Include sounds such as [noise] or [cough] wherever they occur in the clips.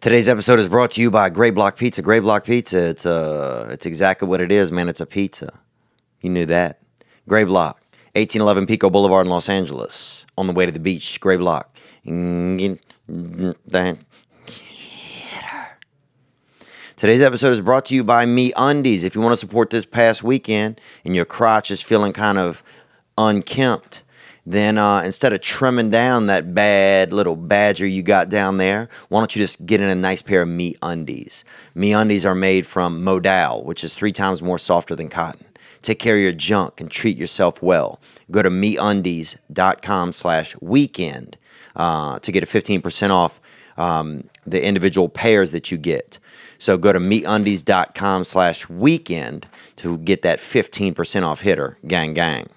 Today's episode is brought to you by Grey Block Pizza. Grey Block Pizza, it's uh it's exactly what it is, man. It's a pizza. You knew that. Grey Block, 1811 Pico Boulevard in Los Angeles. On the way to the beach, Grey Block. Today's episode is brought to you by MeUndies. If you want to support this past weekend and your crotch is feeling kind of unkempt, then uh, instead of trimming down that bad little badger you got down there, why don't you just get in a nice pair of MeUndies? Me Undies are made from modal, which is three times more softer than cotton. Take care of your junk and treat yourself well. Go to meundies.com slash weekend uh, to get a 15% off um, the individual pairs that you get. So go to meundies.com slash weekend to get that 15% off hitter. Gang, gang.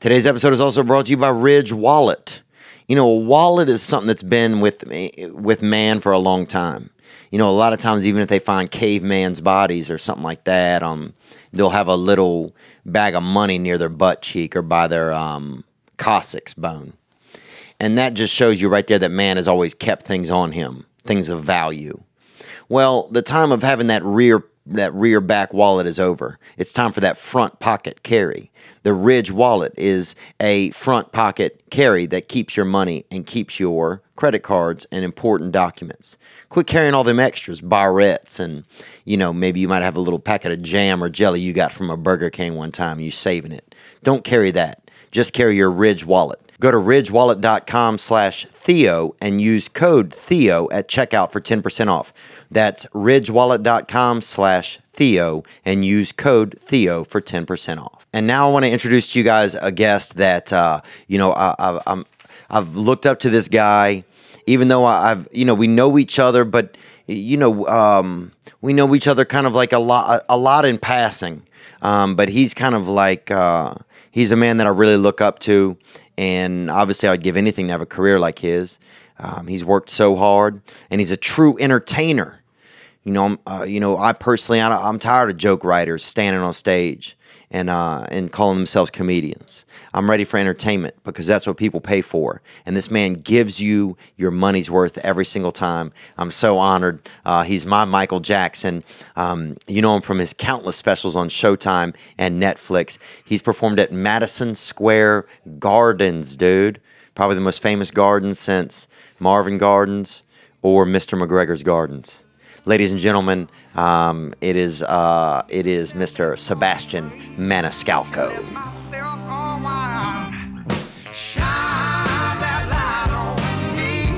Today's episode is also brought to you by Ridge Wallet. You know, a wallet is something that's been with me, with man for a long time. You know, a lot of times, even if they find caveman's bodies or something like that, um, they'll have a little bag of money near their butt cheek or by their um, coccyx bone. And that just shows you right there that man has always kept things on him, things of value. Well, the time of having that rear that rear back wallet is over. It's time for that front pocket carry. The Ridge wallet is a front pocket carry that keeps your money and keeps your credit cards and important documents. Quit carrying all them extras, barrettes, and you know, maybe you might have a little packet of jam or jelly you got from a Burger King one time, you saving it. Don't carry that. Just carry your Ridge wallet. Go to ridgewallet.com slash Theo and use code Theo at checkout for 10% off. That's ridgewallet.com slash Theo and use code Theo for 10% off. And now I want to introduce to you guys a guest that, uh, you know, I, I, I've looked up to this guy, even though I've, you know, we know each other, but, you know, um, we know each other kind of like a lot, a lot in passing. Um, but he's kind of like, uh, he's a man that I really look up to. And obviously, I'd give anything to have a career like his. Um, he's worked so hard, and he's a true entertainer. You know, uh, you know, I personally, I, I'm tired of joke writers standing on stage and uh, and calling themselves comedians. I'm ready for entertainment because that's what people pay for. And this man gives you your money's worth every single time. I'm so honored. Uh, he's my Michael Jackson. Um, you know him from his countless specials on Showtime and Netflix. He's performed at Madison Square Gardens, dude. Probably the most famous garden since Marvin Gardens or Mr. McGregor's Gardens. Ladies and gentlemen, um, it is uh, it is Mr. Sebastian Maniscalco. myself a while. Shine that light on me.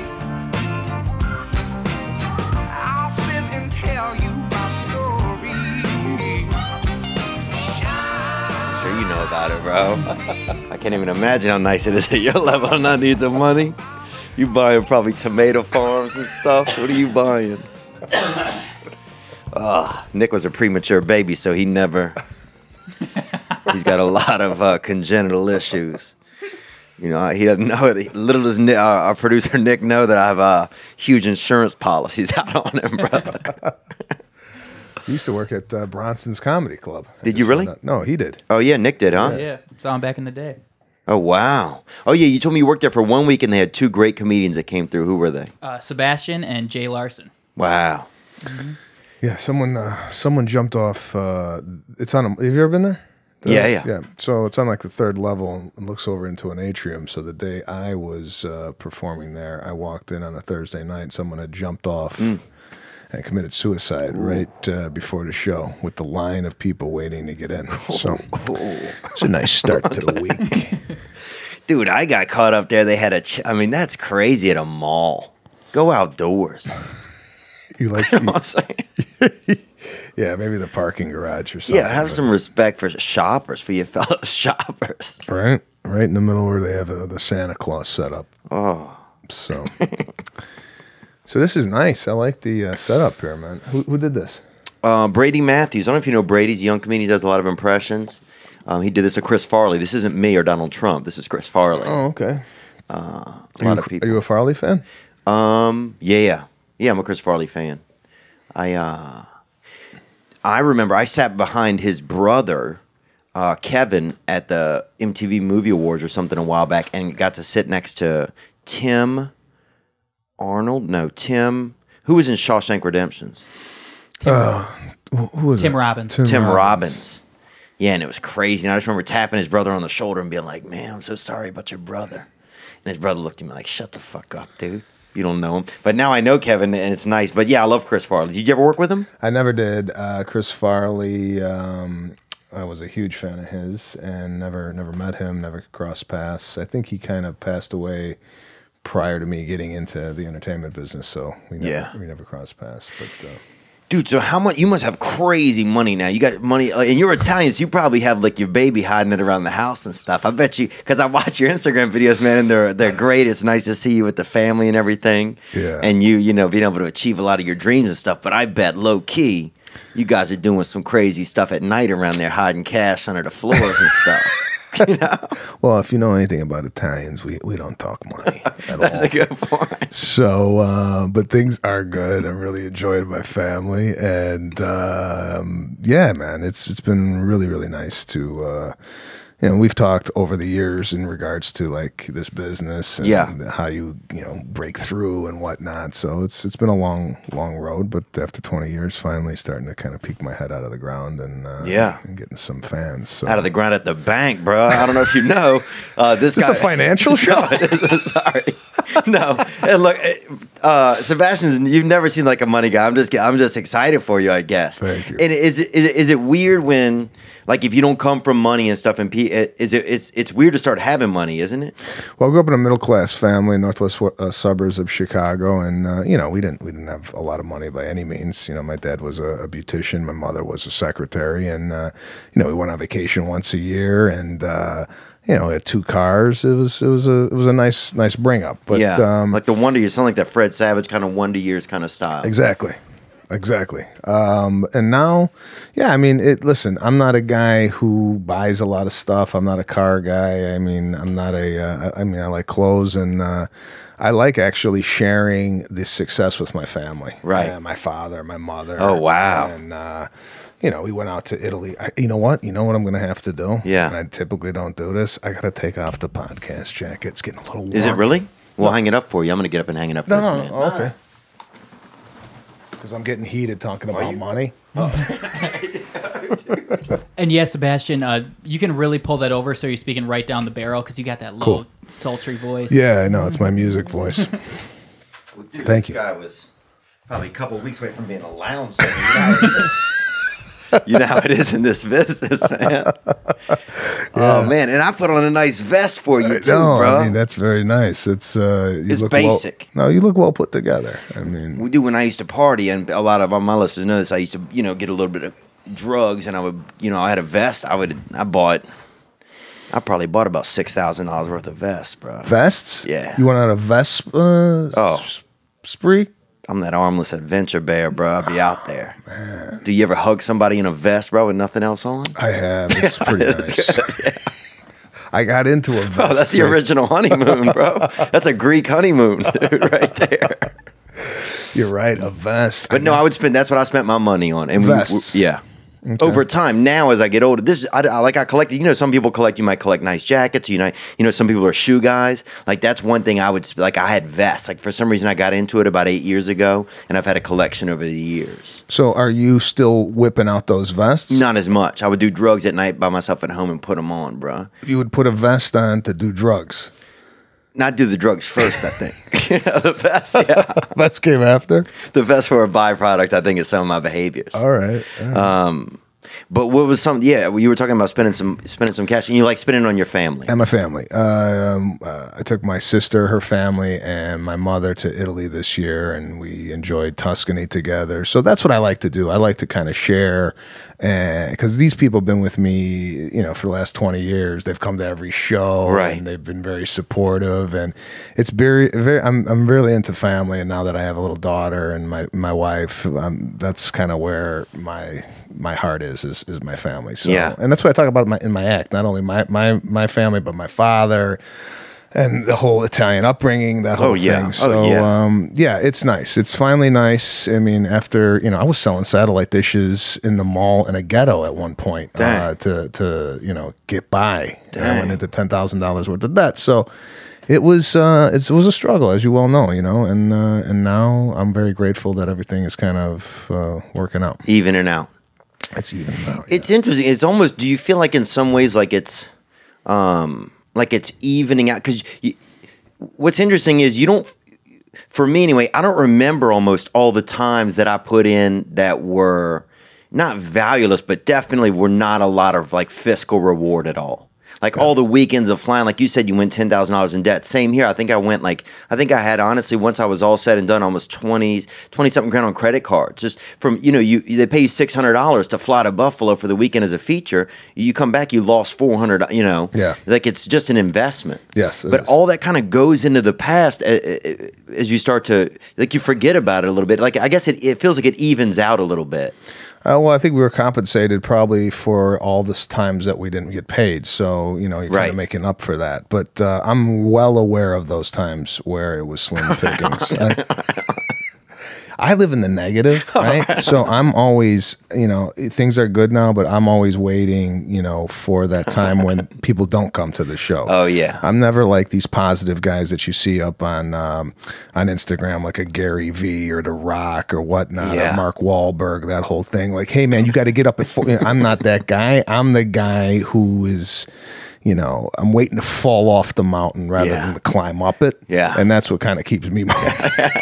I'll sit and tell you my stories. Shine. Sure, you know about it, bro. [laughs] I can't even imagine how nice it is at your level and I need the money. You buying probably tomato farms and stuff. What are you buying? [coughs] Ah, Nick was a premature baby, so he never. He's got a lot of uh, congenital issues. You know, he doesn't know. it. Little does Nick, our, our producer Nick know that I have uh, huge insurance policies [laughs] out on him, brother. He used to work at uh, Bronson's Comedy Club. I Did you really? No, he did. oh yeah, Nick did, huh? Yeah, saw him back in the day. Oh wow. Oh yeah, you told me you worked there for one week and they had two great comedians that came through. Who were they? Uh, Sebastian and Jay Larson. Wow. Yeah, someone uh, someone jumped off. Uh, it's on. A, have you ever been there? The- Yeah, yeah. yeah. So it's on like the third level and looks over into an atrium. So the day I was uh, performing there, I walked in on a Thursday night. Someone had jumped off Mm. and committed suicide right uh, before the show with the line of people waiting to get in. So [laughs] it's a nice start to the [laughs] week. Dude, I got caught up there. They had a. Ch- I mean, that's crazy at a mall. Go outdoors. You like? [laughs] You know what I'm saying? [laughs] yeah, maybe the parking garage or something. Yeah, have some respect for shoppers, for your [laughs] fellow shoppers. Right, right in the middle where they have uh, the Santa Claus set up. Oh, So, so this is nice. I like the uh, setup here, man. Who, who did this? uh, Brady Matthews. I don't know if you know brady's a young comedian. He does a lot of impressions. Um, he did this to Chris Farley. This isn't me or Donald Trump. This is Chris Farley. Oh, okay. a Are lot you, of people. Are you a Farley fan? Um, yeah, yeah, I'm a Chris Farley fan. I uh, I remember I sat behind his brother, uh, Kevin, at the MTV Movie Awards or something a while back, and got to sit next to Tim Arnold. No, Tim. Who was in Shawshank Redemptions? Who was Tim it? Robbins. Tim Robbins. Yeah, and it was crazy. And I just remember tapping his brother on the shoulder and being like, "Man, I'm so sorry about your brother." And his brother looked at me like, "Shut the fuck up, dude. You don't know him." But now I know Kevin, and it's nice. But yeah, I love Chris Farley. Did you ever work with him? I never did. Uh, Chris Farley. Um, I was a huge fan of his, and never never met him. Never crossed paths. I think he kind of passed away prior to me getting into the entertainment business. So we never, Yeah. we never crossed paths. But uh, Dude, so how much? You must have crazy money now. You got money, like, and you're Italian, so you probably have like your baby hiding it around the house and stuff. I bet you, because I watch your Instagram videos, man, and they're they're great. It's nice to see you with the family and everything. Yeah. And you, you know, being able to achieve a lot of your dreams and stuff. But I bet low key, you guys are doing some crazy stuff at night around there, hiding cash under the floors and stuff. [laughs] [laughs] well, if you know anything about Italians, we, we don't talk money [laughs] at That's all. a good point. So, uh, but things are good. I'm really enjoying my family, and um, yeah, man, it's it's been really really nice to. Uh, you know, we've talked over the years in regards to like this business and Yeah. how you you know break through and whatnot. So it's it's been a long long road, but after 20 years, finally starting to kind of peek my head out of the ground and uh, Yeah. and getting some fans. So Out of the ground at the bank, bro. I don't know if you know. Uh, this Is this guy, a financial [laughs] show? [laughs] Sorry, [laughs] no. And look, uh, Sebastian, you've never seen like a money guy. I'm just, I'm just excited for you, I guess. Thank you. And is it, is it, is it weird when, like, if you don't come from money and stuff, and pe- is it, it's, it's weird to start having money, isn't it? Well, I grew up in a middle class family in northwest uh, suburbs of Chicago, and uh, you know we didn't we didn't have a lot of money by any means. You know, my dad was a, a beautician, my mother was a secretary, and uh, you know we went on vacation once a year, and uh, you know we had two cars. It was it was a it was a nice nice bring up. But yeah. um, like the Wonder Years, sound like that Fred Savage kind of Wonder Years kind of style. Exactly. Exactly. Um, and now, yeah, I mean, it, listen, I'm not a guy who buys a lot of stuff. I'm not a car guy. I mean, I'm not a, uh, I mean, I like clothes and, uh, I like actually sharing this success with my family. Right. Uh, my father, my mother. Oh, wow. And, uh, you know, we went out to Italy. I, you know what? You know what I'm going to have to do? Yeah. And I typically don't do this. I got to take off the podcast jacket. It's getting a little warm. Is it really? We'll hang it up for you. I'm going to get up and hang it up for No, this no, man. no. Oh, okay. Because I'm getting heated talking about money. [laughs] And yes, Sebastian, uh, you can really pull that over so you're speaking right down the barrel because you got that low, Cool. sultry voice. Yeah, I know. It's my music voice. [laughs] Well, dude, Thank this you. guy was probably a couple of weeks away from being a lounge singer. [laughs] You know how it is- you know how it is in this business, man. [laughs] Oh man, and I put on a nice vest for you too, no, bro. I mean that's very nice. It's uh, you It's look basic. Well, no, you look well put together. I mean, we do when I used to party, and a lot of my listeners know this. I used to, you know, get a little bit of drugs, and I would, you know, I had a vest. I would, I bought, I probably bought about six thousand dollars worth of vests, bro. vests. Yeah. You went on a vest uh, Oh. spree? I'm that armless adventure bear, bro. I'll be out there. [sighs] Do you ever hug somebody in a vest, bro, with nothing else on? I have. It's pretty [laughs] nice. I got into a vest. Oh, that's the original honeymoon, bro. [laughs] That's a Greek honeymoon, [laughs] dude, right there. You're right. A vest. But no, I would spend. That's what I spent my money on. And we- we- yeah. Over time, now as I get older, this I, I like I collect. You know, some people collect. You might collect nice jackets. You know, you know, some people are shoe guys. Like that's one thing I would like. I had vests. Like for some reason, I got into it about eight years ago, and I've had a collection over the years. So, are you still whipping out those vests? Not as much. I would do drugs at night by myself at home and put them on, bro. You would put a vest on to do drugs. Not do the drugs first. I think [laughs] you know, the vest. Yeah, [laughs] Vest came after. the vest were a byproduct. I think of some of my behaviors. All right. all right. But what was some? Yeah, you were talking about spending some spending some cash, and you like spending it on your family. and my family. Um, uh, I took my sister, her family, and my mother to Italy this year, and we enjoyed Tuscany together. So that's what I like to do. I like to kind of share, because these people have been with me, you know, for the last twenty years. They've come to every show, Right. And they've been very supportive, and it's very, very. I'm I'm really into family, and now that I have a little daughter and my my wife, um, that's kind of where my my heart is, is is my family. So Yeah. and that's what I talk about in my, in my act. Not only my my my family, but my father, and the whole Italian upbringing. That whole Oh, yeah. thing. Oh, So yeah. um, yeah, it's nice. It's finally nice. I mean, after you know, I was selling satellite dishes in the mall in a ghetto at one point uh, to to you know get by. And I went into ten thousand dollars worth of debt. So. it was uh, it's, it was a struggle, as you well know, you know, and uh, and now I'm very grateful that everything is kind of uh, working out. Even and out. It's even now. It's interesting. It's almost. Do you feel like in some ways like it's, um, like it's evening out? Because what's interesting is you don't. For me anyway, I don't remember almost all the times that I put in that were not valueless, but definitely were not a lot of like fiscal reward at all. Like all the weekends of flying, like you said, you went ten thousand dollars in debt. Same here. I think I went like I think I had honestly once I was all said and done, almost 20, 20 something grand on credit cards. Just from you know you they pay you six hundred dollars to fly to Buffalo for the weekend as a feature. You come back, you lost four hundred. You know, Yeah. like it's just an investment. Yes, but is. all that kind of goes into the past uh, uh, as you start to like you forget about it a little bit. Like I guess it, it feels like it evens out a little bit. Uh, well, I think we were compensated probably for all the times that we didn't get paid. So, you know, you're kind of making up for that. But uh, I'm well aware of those times where it was slim [laughs] pickings. I, I live in the negative, [laughs] right? so I'm always, you know, things are good now, but I'm always waiting, you know, for that time when [laughs] people don't come to the show. Oh, yeah. I'm never like these positive guys that you see up on um, on Instagram, like a Gary V or The Rock or whatnot, Yeah. or Mark Wahlberg, that whole thing. Like, hey man, you got to get up at four. I'm not that guy. I'm the guy who is, you know, I'm waiting to fall off the mountain rather Yeah. than to climb up it. Yeah. and that's what kind of keeps me [laughs]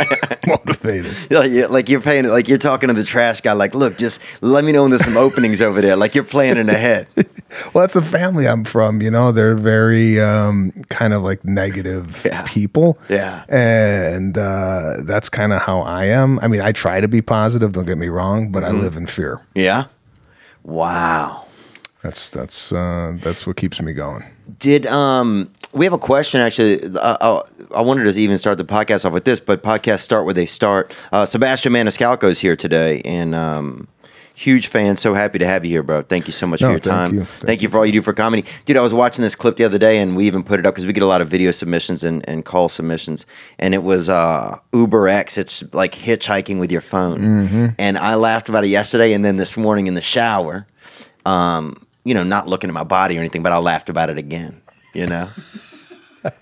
[laughs] motivated. Like you're, like you're paying, like you're talking to the trash guy. Like, look, just let me know when there's some openings over there. Like you're planning ahead. [laughs] Well, that's the family I'm from. You know, they're very um, kind of like negative Yeah. people. Yeah. and uh, that's kind of how I am. I mean, I try to be positive. Don't get me wrong, but Mm-hmm. I live in fear. Yeah. Wow. That's that's uh, that's what keeps me going. Did um we have a question actually? Uh, uh, I wanted to even start the podcast off with this, but podcasts start where they start. Uh, Sebastian Maniscalco is here today, and um, huge fan. So happy to have you here, bro. Thank you so much No, for your thank time. you. Thank, Thank you for all you do for comedy, dude. I was watching this clip the other day, and we even put it up because we get a lot of video submissions and, and call submissions, and it was uh, Uber X. It's like hitchhiking with your phone, Mm-hmm. and I laughed about it yesterday, and then this morning in the shower. Um, you know, not looking at my body or anything, but I laughed about it again. You know, [laughs]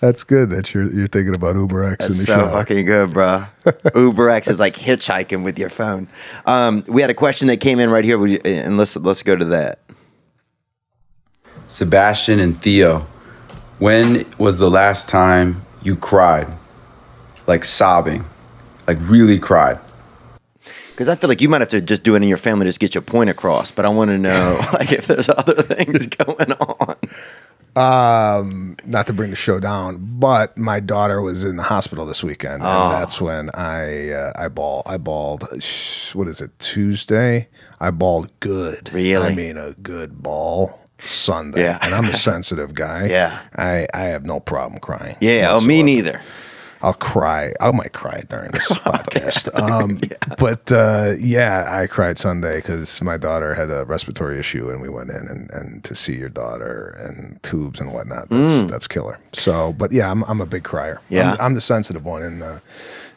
That's good that you're you're thinking about Uber X in the That's so show. fucking good, bro. [laughs] Uber X is like hitchhiking with your phone. Um, we had a question that came in right here, you- and let's let's go to that. Sebastian and Theo, when was the last time you cried? Like sobbing, like really cried? Because I feel like you might have to just do it in your family to just get your point across. But I want to know, [laughs] like, if there's other things going on. Um, Not to bring the show down, but my daughter was in the hospital this weekend, Oh. and that's when I uh, I ball I balled. What is it? Tuesday. I balled good. Really? I mean, a good ball. Sunday. Yeah. And I'm a [laughs] sensitive guy. Yeah. I, I have no problem crying. Yeah, oh, me neither. I'll cry. I might cry during this [laughs] podcast. [laughs] Um, But uh, yeah, I cried Sunday because my daughter had a respiratory issue, and we went in and, and to see your daughter and tubes and whatnot. That's that's killer. So, but yeah, I'm I'm a big crier. Mm. Yeah. I'm, I'm the sensitive one in uh,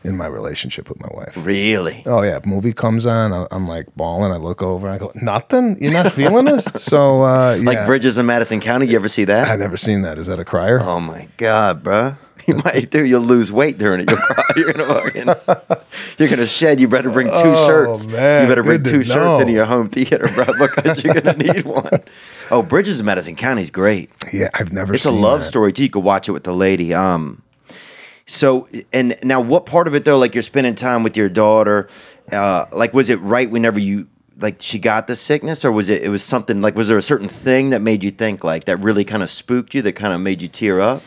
in my relationship with my wife. Really? Oh yeah, movie comes on, I'm like bawling. I look over, I go, nothing. You're not feeling this? [laughs] So uh, yeah. Like Bridges in Madison County? You ever see that? I've never seen that. Is that a crier? Oh my god, bro! [laughs] You might do. You'll lose weight during it. You'll cry. You're gonna fucking, You're gonna shed. You better bring two Oh, shirts. man, you better bring two shirts into your home theater, bro, [laughs] because you're gonna need one. Oh, Bridges in Madison County is great. Yeah, I've never. It's a love that. story too. You could watch it with the lady. Um, so and now what part of it though? Like you're spending time with your daughter. Uh, like was it right whenever you like she got the sickness, or was it it was something like was there a certain thing that made you think like that really kind of spooked you that kind of made you tear up?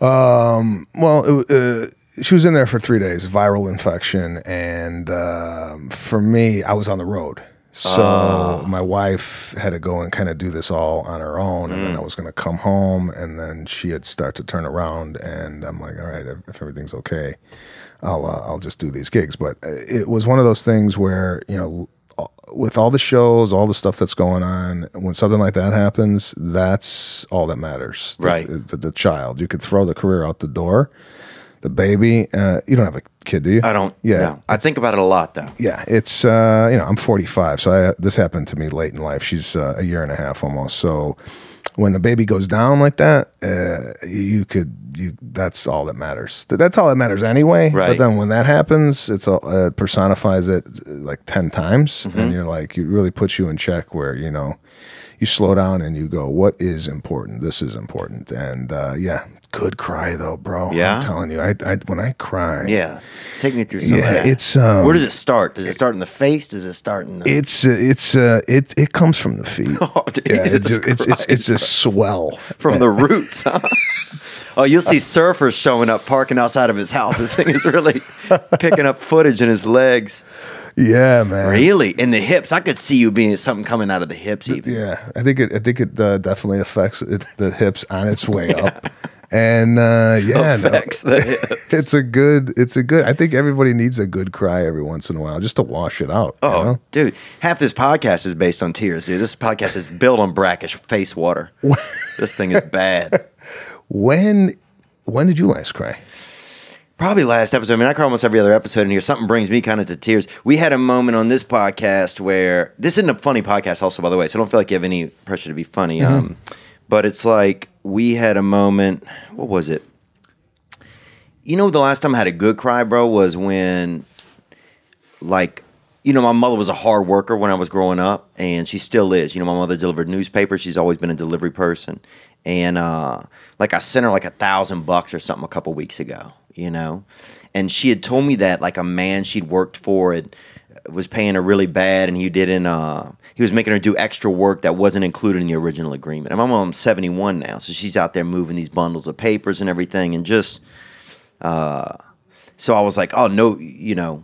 Well, it, uh, she was in there for three days, viral infection, and um, for me, I was on the road. So my wife had to go and kind of do this all on her own, and then I was going to come home, and then she had start to turn around, and I'm like, all right, if, if everything's okay, I'll uh, I'll just do these gigs. But uh, it was one of those things where you know. With all the shows, all the stuff that's going on, when something like that happens, that's all that matters. The- Right. the, the child. You could throw the career out the door. The baby, uh, you don't have a kid, do you? I don't. Yeah, no. I think about it a lot though. yeah. It's uh, you know I'm 45, so I, this happened to me late in life. She's uh, a year and a half almost. So when the baby goes down like that, uh, you could you that's all that matters. That's all that matters anyway. Right. But then when that happens, it's all uh, personifies it uh, like ten times, Mm-hmm. and you're like, it really puts you in check. Where you know, you slow down and you go, what is important? This is important, and uh, yeah, good cry though, bro. Yeah? I'm telling you, I, I when I cry, Yeah. Take me through some Yeah, of that. it's, um, Where does it start? Does it start in the face? Does it start in the It's uh, it's uh, it it comes from the feet. [laughs] Oh, yeah, Jesus it it's it's it's a swell. from the [laughs] roots, huh? Oh, you'll see surfers showing up, parking outside of his house. This thing is really picking up footage in his legs. Yeah, man. Really, in the hips. I could see you being something coming out of the hips, even. Yeah, I think it. I think it uh, definitely affects it, the hips on its way [laughs] up, and uh, [laughs] yeah, no, Affects the hips. it's a good. It's a good. I think everybody needs a good cry every once in a while just to wash it out. Oh, you know? dude, half this podcast is based on tears, dude. This podcast is built on brackish face water. [laughs] this thing is bad. when when did you last cry? Probably last episode. I mean, I cry almost every other episode in here. Something brings me kind of to tears. We had a moment on this podcast where this isn't a funny podcast, also, by the way, so don't feel like you have any pressure to be funny. Um, but it's like we had a moment. What was it? You know, the last time I had a good cry, bro, was when, like, you know, my mother was a hard worker when I was growing up, and she still is. You know, my mother delivered newspapers. She's always been a delivery person, and uh, like I sent her like a thousand bucks or something a couple weeks ago. You know, and she had told me that like a man she'd worked for had was paying her really bad, and he didn't. Uh, he was making her do extra work that wasn't included in the original agreement. And my mom's seventy one now, so she's out there moving these bundles of papers and everything, and just. Uh, so I was like, oh no, you know,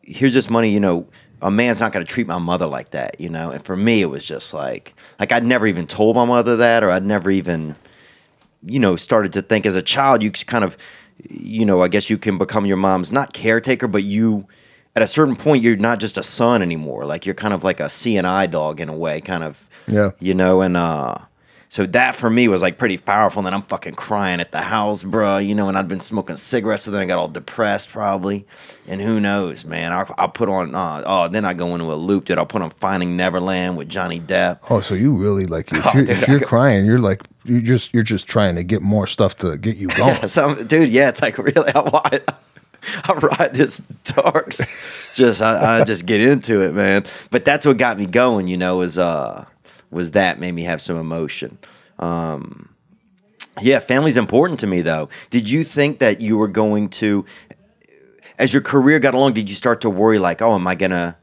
here's this money, you know, a man's not going to treat my mother like that, you know. And for me, it was just like, like I'd never even told my mother that, or I'd never even, you know, started to think as a child, you kind of, you know, I guess you can become your mom's not caretaker, but you, at a certain point, you're not just a son anymore. Like you're kind of like a CNI dog in a way, kind of, Yeah. you know, and uh. So that for me was like pretty powerful. And then I'm fucking crying at the house, bruh, you know, and I'd been smoking cigarettes, so then I got all depressed probably. And who knows, man? I'll, I'll put on, uh, oh, then I go into a loop, dude. I'll put on Finding Neverland with Johnny Depp. Oh, so you really like if [laughs] Oh, you're, dude, if you're could- crying, you're like you're just you're just trying to get more stuff to get you [laughs] going. Some dude, yeah, it's like [laughs] really, I, I, [laughs] I ride this darks. Just I, I just get into it, man. But that's what got me going, you know, is uh was that made me have some emotion. Um yeah, family's important to me though. Did you think that you were going to as your career got along, did you start to worry like, oh, am I gonna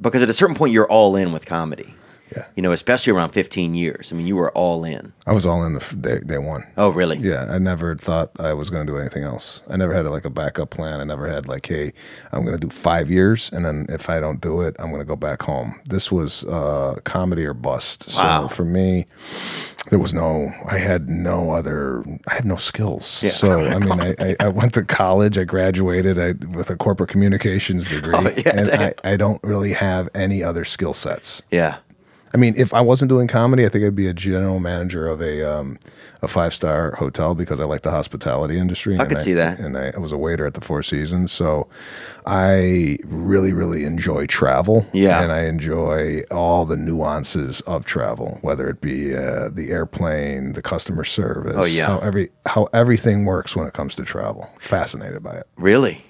because at a certain point you're all in with comedy. Yeah. You know, especially around 15 years. I mean, you were all in. I was all in the day, day one. Oh, really? Yeah, I never thought I was going to do anything else. I never had like a backup plan. I never had like, hey, I'm going to do five years, and then if I don't do it, I'm going to go back home. This was uh, comedy or bust. Wow. So for me, there was no. I had no other. I had no skills. Yeah. So I mean, I, I, I went to college. I graduated I, with a corporate communications [laughs] degree, Oh, yeah, and. I, I don't really have any other skill sets. Yeah. I mean, if I wasn't doing comedy, I think I'd be a general manager of a um, a five star hotel because I like the hospitality industry. I could see that. And I, I was a waiter at the Four Seasons, so I really, really enjoy travel. Yeah. and I enjoy all the nuances of travel, whether it be uh, the airplane, the customer service. Oh, yeah. how every how everything works when it comes to travel. Fascinated by it. Really?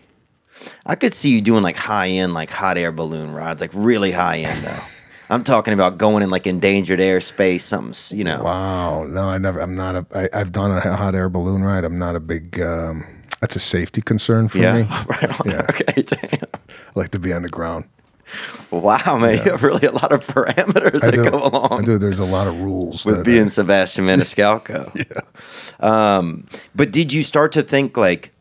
I could see you doing like high end, like hot air balloon rides, like really high end though. I'm talking about going in like endangered airspace, something, s- you know. Wow. No, I never. I'm not a. I, I've done a hot air balloon ride. I'm not a big. Um, that's a safety concern for Yeah. me. [laughs] right on. Yeah. Okay. [laughs] Damn. I like to be on the ground. Wow, man. You have really a lot of parameters I that do. go along I do. There's a lot of rules with being Sebastian Maniscalco. [laughs] yeah. Um, but did you start to think like,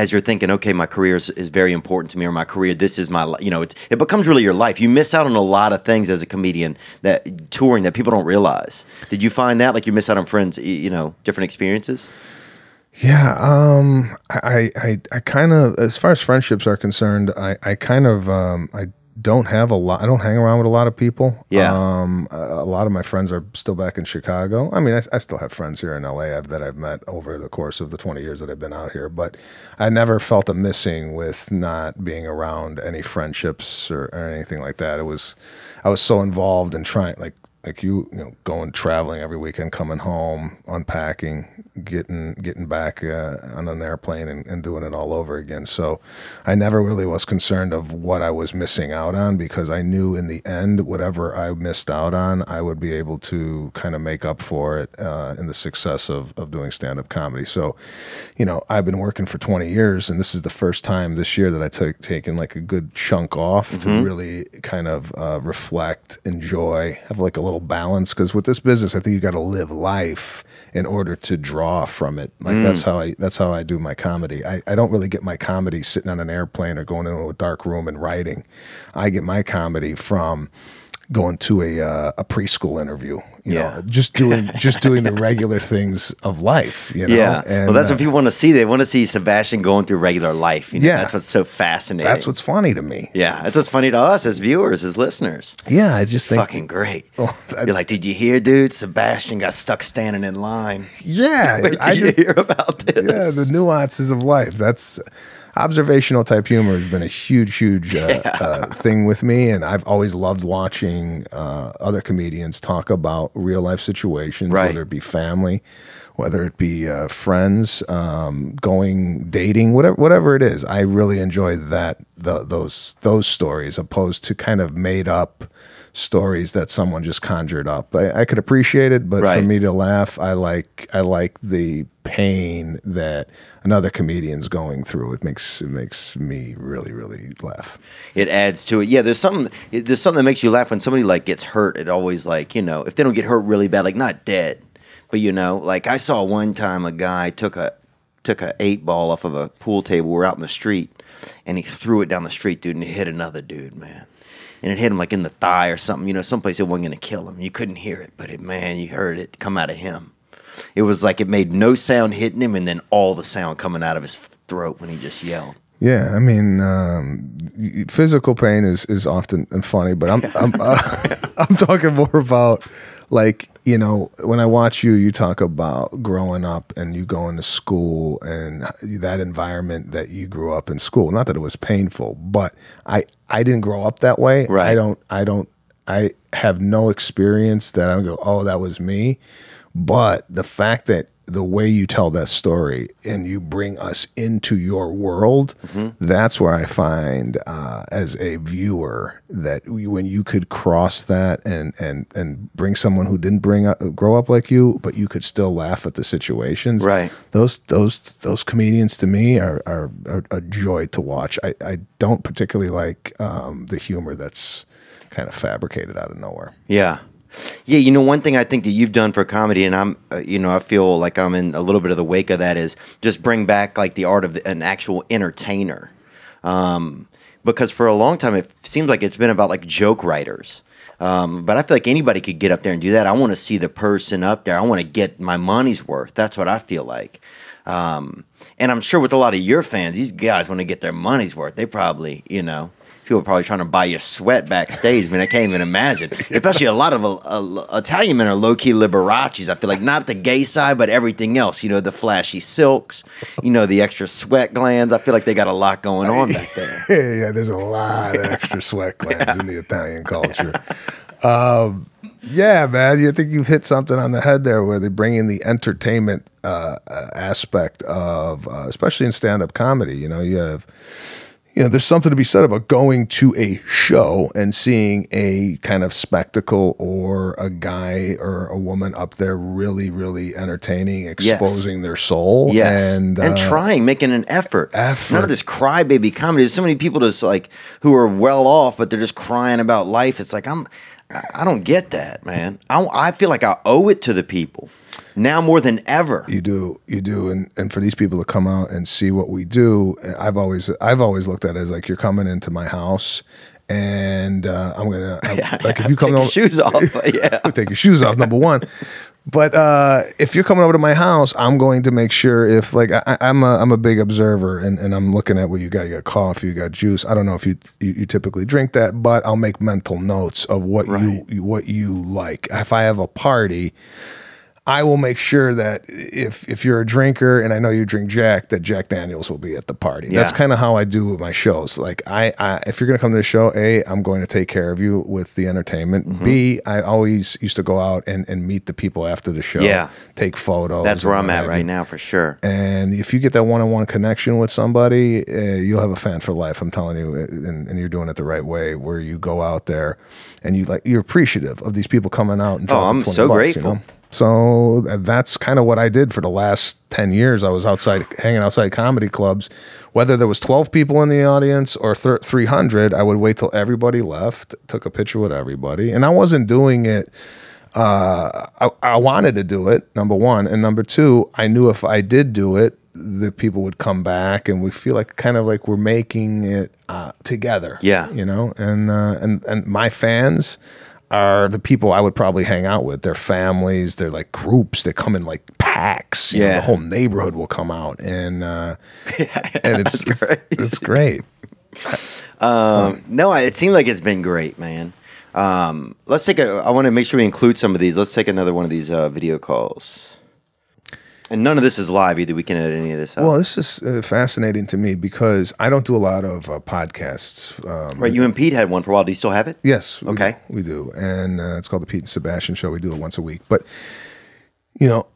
as you're thinking, okay, my career is, is very important to me, or my career, this is my, you know, it becomes really your life. You miss out on a lot of things as a comedian that touring that people don't realize. Did you find that like you miss out on friends, you know, different experiences? Yeah, um, I, I, I kind of, as far as friendships are concerned, I, I kind of, um, I don't have a lot. I don't hang around with a lot of people. Yeah. Um, a, lot of my friends are still back in Chicago. I mean, I, I still have friends here in LA I've, that I've met over the course of the 20 years that I've been out here, but I never felt a missing with not being around any friendships or, or anything like that. It was, I was so involved in trying, like, like you, you know, going traveling every weekend, coming home, unpacking, getting getting back uh, on an airplane, and, and doing it all over again. So, I never really was concerned of what I was missing out on because I knew in the end, whatever I missed out on, I would be able to kind of make up for it uh, in the success of of doing stand up comedy. So, you know, I've been working for 20 years, and this is the first time this year that I took taken like a good chunk off to really kind of uh, reflect, enjoy, have like a little balance. Because with this business, I think you got to live life in order to draw from it. Like mm. that's how I that's how I do my comedy. I, I don't really get my comedy sitting on an airplane or going into a dark room and writing. I get my comedy from going to a uh, a preschool interview. You Yeah. know, just doing just doing the [laughs] regular things of life. You know? Yeah. And, well, that's uh, what people want to see. They want to see Sebastian going through regular life. You know? Yeah. That's what's so fascinating. that's what's funny to me. Yeah. That's what's funny to us as viewers, as listeners. Yeah, I just think Fucking great. Oh, that- You're like, did you hear, dude? Sebastian got stuck standing in line. yeah. [laughs] Wait, did I you just hear about this? yeah the nuances of life. That's observational type humor has been a huge, huge uh, uh, thing with me, and I've always loved watching uh, other comedians talk about real life situations, Right. whether it be family, whether it be uh, friends, um, going dating, whatever, whatever it is. I really enjoy that the, those those stories, opposed to kind of made up stories that someone just conjured up. I, I could appreciate it, but for me to laugh, I like I like the pain that another comedian's going through. It makes it makes me really really laugh. it adds to it. Yeah, there's something. There's something that makes you laugh when somebody like gets hurt. It always like you know if they don't get hurt really bad, like not dead, but you know, like I saw one time a guy took a took a eight ball off of a pool table. We're out in the street, and he threw it down the street, dude, and it hit another dude, man. And it hit him like in the thigh or something. You know, someplace it wasn't gonna kill him. You couldn't hear it, but it, man, you heard it come out of him. It was like it made no sound hitting him, and then all the sound coming out of his throat when he just yelled. Yeah, I mean, um, physical pain is is often funny, but I'm [laughs] I'm uh, [laughs] I'm talking more about like you know when I watch you, you talk about growing up and you going to school and that environment that you grew up in school. Not that it was painful, but I I didn't grow up that way. Right. I don't I don't I have no experience that I go, oh, that was me. But the fact that the way you tell that story and you bring us into your world, that's where I find uh, as a viewer that we, when you could cross that and and and bring someone who didn't bring up, grow up like you, but you could still laugh at the situations. Right. Those those those comedians to me are are, are a joy to watch. I, I don't particularly like um, the humor that's kind of fabricated out of nowhere. Yeah. Yeah, you know, one thing I think that you've done for comedy, and I'm, uh, you know, I feel like I'm in a little bit of the wake of that, is just bring back like the art of the, an actual entertainer. Um, because for a long time, it seems like it's been about like joke writers. Um, but I feel like anybody could get up there and do that. I want to see the person up there. I want to get my money's worth. That's what I feel like. Um, and I'm sure with a lot of your fans, these guys want to get their money's worth. They probably, you know, people probably trying to buy you sweat backstage. I mean, I can't even imagine. [laughs] Especially a lot of uh, uh, Italian men are low key Liberace's. I feel like not the gay side, but everything else. You know, the flashy silks, you know, the extra sweat glands. I feel like they got a lot going on back [laughs] there. Yeah, yeah, there's a lot of extra [laughs] sweat glands in the Italian culture. Um, yeah, man, you think you've hit something on the head there, where they bring in the entertainment uh, uh, aspect of, uh, especially in stand-up comedy. You know, you have, you know, there's something to be said about going to a show and seeing a kind of spectacle or a guy or a woman up there really, really entertaining, exposing their soul. Yes, and and, uh, trying, making an effort. Effort. None of this crybaby comedy. There's so many people just like who are well off, but they're just crying about life. It's like I'm, I- I don't get that, man. I, I feel like I owe it to the people now more than ever. You do, you do, and and for these people to come out and see what we do, I've always I've always looked at it as like you're coming into my house, and uh, I'm gonna [laughs] I'm- like if you come Take your shoes off. [laughs] yeah. [laughs] take your shoes off. Number one. But uh, if you're coming over to my house, I'm going to make sure if like I, I'm a I'm a big observer and, and I'm looking at what you got. You got coffee, you got juice. I don't know if you you, you typically drink that, but I'll make mental notes of what you, you what you like. If I have a party, I will make sure that if if you're a drinker and I know you drink Jack, that Jack Daniels will be at the party. That's kind of how I do with my shows. Like I, I if you're gonna come to the show, a I'm going to take care of you with the entertainment. Mm-hmm. B I always used to go out and, and meet the people after the show. Yeah. take photos. That's where I'm at right you. now for sure. And if you get that one-on-one connection with somebody, uh, you'll have a fan for life. I'm telling you, and, and you're doing it the right way. Where you go out there, and you like you're appreciative of these people coming out and Oh, I'm so bucks, you grateful. know? So that's kind of what I did for the last 10 years. I was outside hanging outside comedy clubs. Whether there was 12 people in the audience or thir- 300, I would wait till everybody left, took a picture with everybody. And I wasn't doing it uh, I, I wanted to do it, number one. And number two, I knew if I did do it, that people would come back and we feel like kind of like we're making it uh, together. Yeah. You know, and, uh, and, and my fans are the people I would probably hang out with. Their families, they're like groups that come in like packs. You know, Yeah. the whole neighborhood will come out and, uh, [laughs] and it's, it's, it's great. [laughs] Um, no, I- it seemed like it's been great, man. Um, let's take a. I want to make sure we include some of these. Let's take another one of these uh, video calls. And none of this is live either. We can edit any of this out. Well, this is uh, fascinating to me because I don't do a lot of uh, podcasts. Um, right, you and Pete had one for a while. Do you still have it? Yes. we Okay. do. We do. And uh, it's called the Pete and Sebastian Show. We do it once a week. But, you know,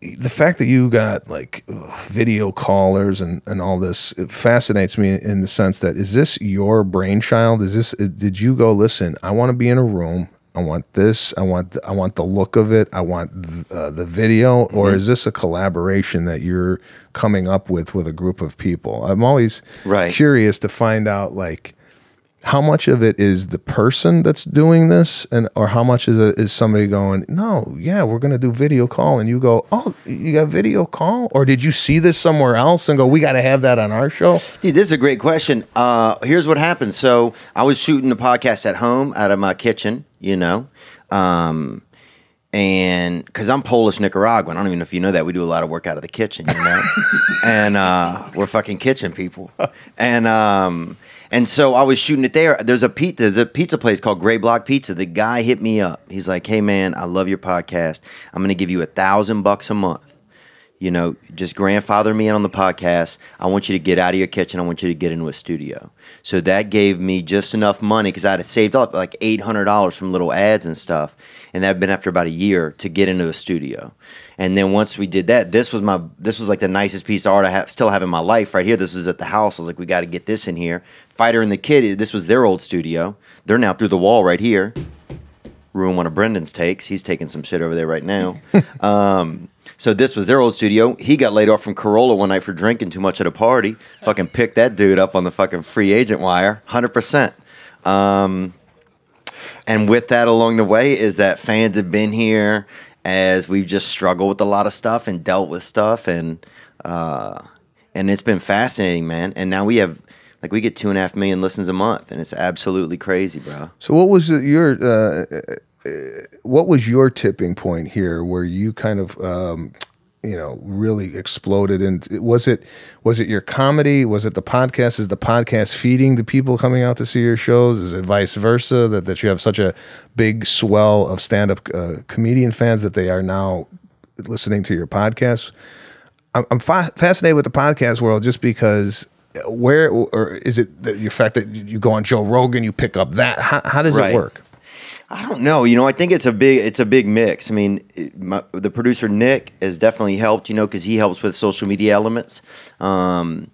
the fact that you got like video callers and, and all this it fascinates me in the sense that is this your brainchild? Is this, uh, did you go, listen, I want to be in a room. I want this. I want. The, I want the look of it. I want th- uh, the video. Or is this a collaboration that you're coming up with with a group of people? I'm always Right. curious to find out like how much of it is the person that's doing this and or how much is it is somebody going no yeah we're going to do video call and you go oh you got video call or did you see this somewhere else and go we got to have that on our show Dude, this is a great question. Uh, here's what happened. So I was shooting the podcast at home out of my kitchen, you know, um, and because I'm Polish Nicaraguan, I don't even know if you know that we do a lot of work out of the kitchen, you know, [laughs] and uh, we're fucking kitchen people, and um, and so I was shooting it there. There's a pizza, there's a pizza place called Grey Block Pizza. The guy hit me up. He's like, "Hey man, I love your podcast. I'm gonna give you a thousand bucks a month." You know, just grandfather me in on the podcast. I want you to get out of your kitchen. I want you to get into a studio. So that gave me just enough money because I had saved up like eight hundred dollars from little ads and stuff, and that had been after about a year to get into a studio. And then once we did that, this was my this was like the nicest piece of art I have, still have in my life right here. This was at the house. I was like, we got to get this in here. Fighter and the Kid. This was their old studio. They're now through the wall right here. Ruin one of Brendan's takes. He's taking some shit over there right now. [laughs] um, so this was their old studio. He got laid off from Carolla one night for drinking too much at a party. Fucking picked that dude up on the fucking free agent wire, hundred percent. Um, and with that along the way is that fans have been here as we've just struggled with a lot of stuff and dealt with stuff and uh, and it's been fascinating, man. And now we have like we get two and a half million listens a month, and it's absolutely crazy, bro. so what was your uh, what was your tipping point here where you kind of um, you know really exploded and was it was it your comedy? Was it the podcast? Is the podcast feeding the people coming out to see your shows? Is it vice versa that, that you have such a big swell of stand-up uh, comedian fans that they are now listening to your podcast? I'm, I'm fa- fascinated with the podcast world just because where or is it the, the fact that you go on joe rogan you pick up that? How, how does Right. it work I don't know. You know, I think it's a big it's a big mix. I mean, it- my, the producer Nick has definitely helped. You know, because he helps with social media elements. Um,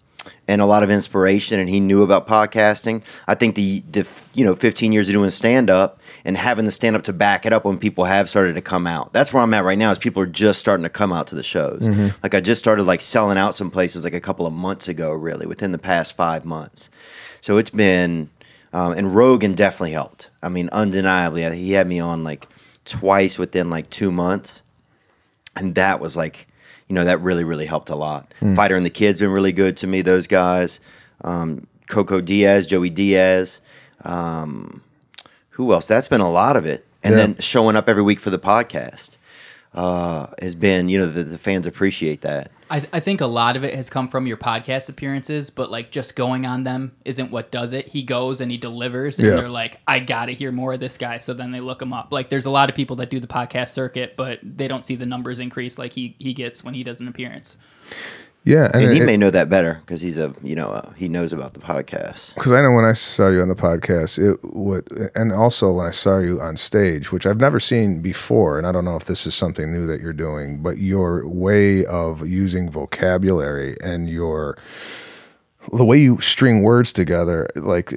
and a lot of inspiration, and he knew about podcasting. I think the the you know 15 years of doing stand up and having the stand up to back it up when people have started to come out. That's where I'm at right now. Is people are just starting to come out to the shows. Like I just started like selling out some places like a couple of months ago, really within the past five months. So it's been, um, and Rogan definitely helped. I mean, undeniably, he had me on like twice within like two months, and that was like, you know, that really really helped a lot. Fighter and the Kid's been really good to me. Those guys, um, Coco Diaz, Joey Diaz, um, who else? That's been a lot of it, and Yeah. then showing up every week for the podcast. Uh, has been, you know, the, the fans appreciate that. I, I think a lot of it has come from your podcast appearances, but like just going on them isn't what does it. He goes and he delivers, and Yeah. they're like, I gotta hear more of this guy. So then they look him up. Like there's a lot of people that do the podcast circuit, but they don't see the numbers increase like he he gets when he does an appearance. Yeah, And he it- may know that better because he's a, you know, uh, he knows about the podcast. Because I know when I saw you on the podcast, it would, and also when I saw you on stage, which I've never seen before, and I don't know if this is something new that you're doing, but your way of using vocabulary and your the way you string words together, like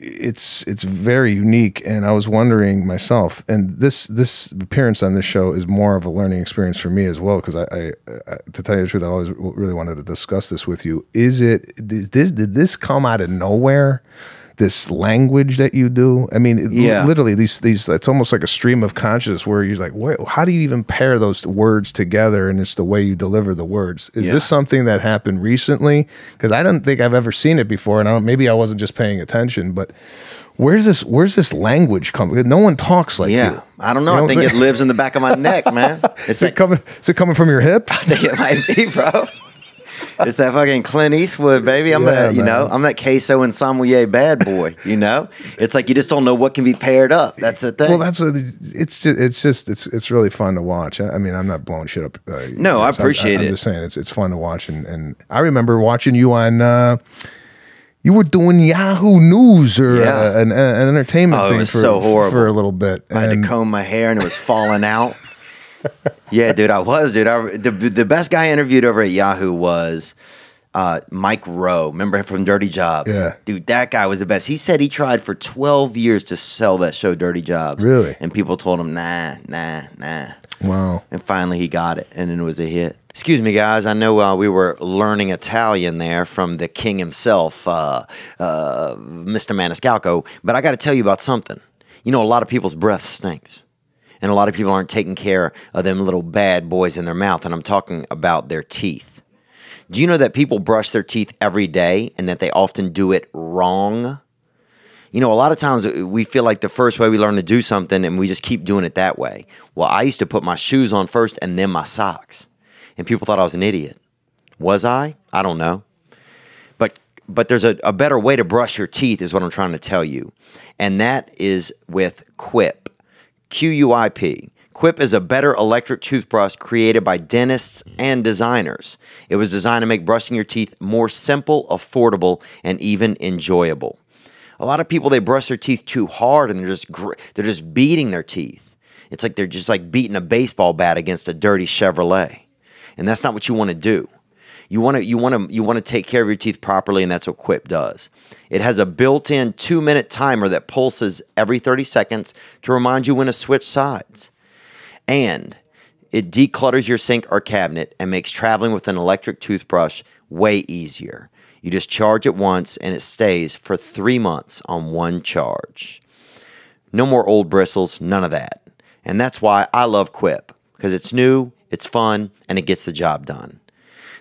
it's it's very unique. And I was wondering myself, and this this appearance on this show is more of a learning experience for me as well. Because I, I, I, to tell you the truth, I always really wanted to discuss this with you. Is it is this did this come out of nowhere? This language that you do, I mean, it- Yeah. literally these these. It's almost like a stream of consciousness where you're like, where, how do you even pair those words together? And it's the way you deliver the words. Is Yeah. this something that happened recently? Because I don't think I've ever seen it before, and I don't, maybe I wasn't just paying attention. But where's this? Where's this language coming? No one talks like Yeah. you. I don't know. You I know think it lives in the back of my neck, man. [laughs] It's Is it that, coming? Is it coming from your hips? [laughs] I think it might be, bro. It's that fucking Clint Eastwood, baby. I'm Yeah, that, you know. I'm that queso and sommelier bad boy. You know, it's like you just don't know what can be paired up. That's the thing. Well, that's what it's just. It's just. It's it's really fun to watch. I I mean, I'm not blowing shit up. Uh, No, I appreciate I'm, just saying, it's it's fun to watch, and and I remember watching you on. Uh, you were doing Yahoo News or Yeah. uh, an, an entertainment Oh, it thing was for, so horrible. for a little bit. I had And- to comb my hair and it was falling out. [laughs] [laughs] yeah, dude, I was, dude. I, the the best guy I interviewed over at Yahoo was uh, Mike Rowe. Remember him from Dirty Jobs? Yeah. dude, that guy was the best. He said he tried for twelve years to sell that show, Dirty Jobs. Really? And people told him, nah, nah, nah. wow. And finally, he got it, and it was a hit. Excuse me, guys. I know uh, we were learning Italian there from the king himself, uh, uh, Mr. Maniscalco. But I got to tell you about something. You know, a lot of people's breath stinks, and a lot of people aren't taking care of them little bad boys in their mouth. And I'm talking about their teeth. Do you know that people brush their teeth every day, and that they often do it wrong? You know, a lot of times uh, we feel like the first way we learn to do something and we just keep doing it that way. Well, I used to put my shoes on first and then my socks. And people thought I was an idiot. Was I? I don't know. But but there's a, a better way to brush your teeth is what I'm trying to tell you. And that is with Quip. Q U I P. Quip is a better electric toothbrush created by dentists and designers. It was designed to make brushing your teeth more simple, affordable, and even enjoyable. A lot of people they brush their teeth too hard and they're just they're just beating their teeth. It's like they're just like beating a baseball bat against a dirty Chevrolet. And that's not what you want to do. You want to you want to you want to take care of your teeth properly and that's what Quip does. It has a built-in 2-minute timer that pulses every 30 seconds to remind you when to switch sides. And it declutters your sink or cabinet and makes traveling with an electric toothbrush way easier. You just charge it once and it stays for three months on one charge. No more old bristles, none of that. And that's why I love Quip because it's new, it's fun, and it gets the job done.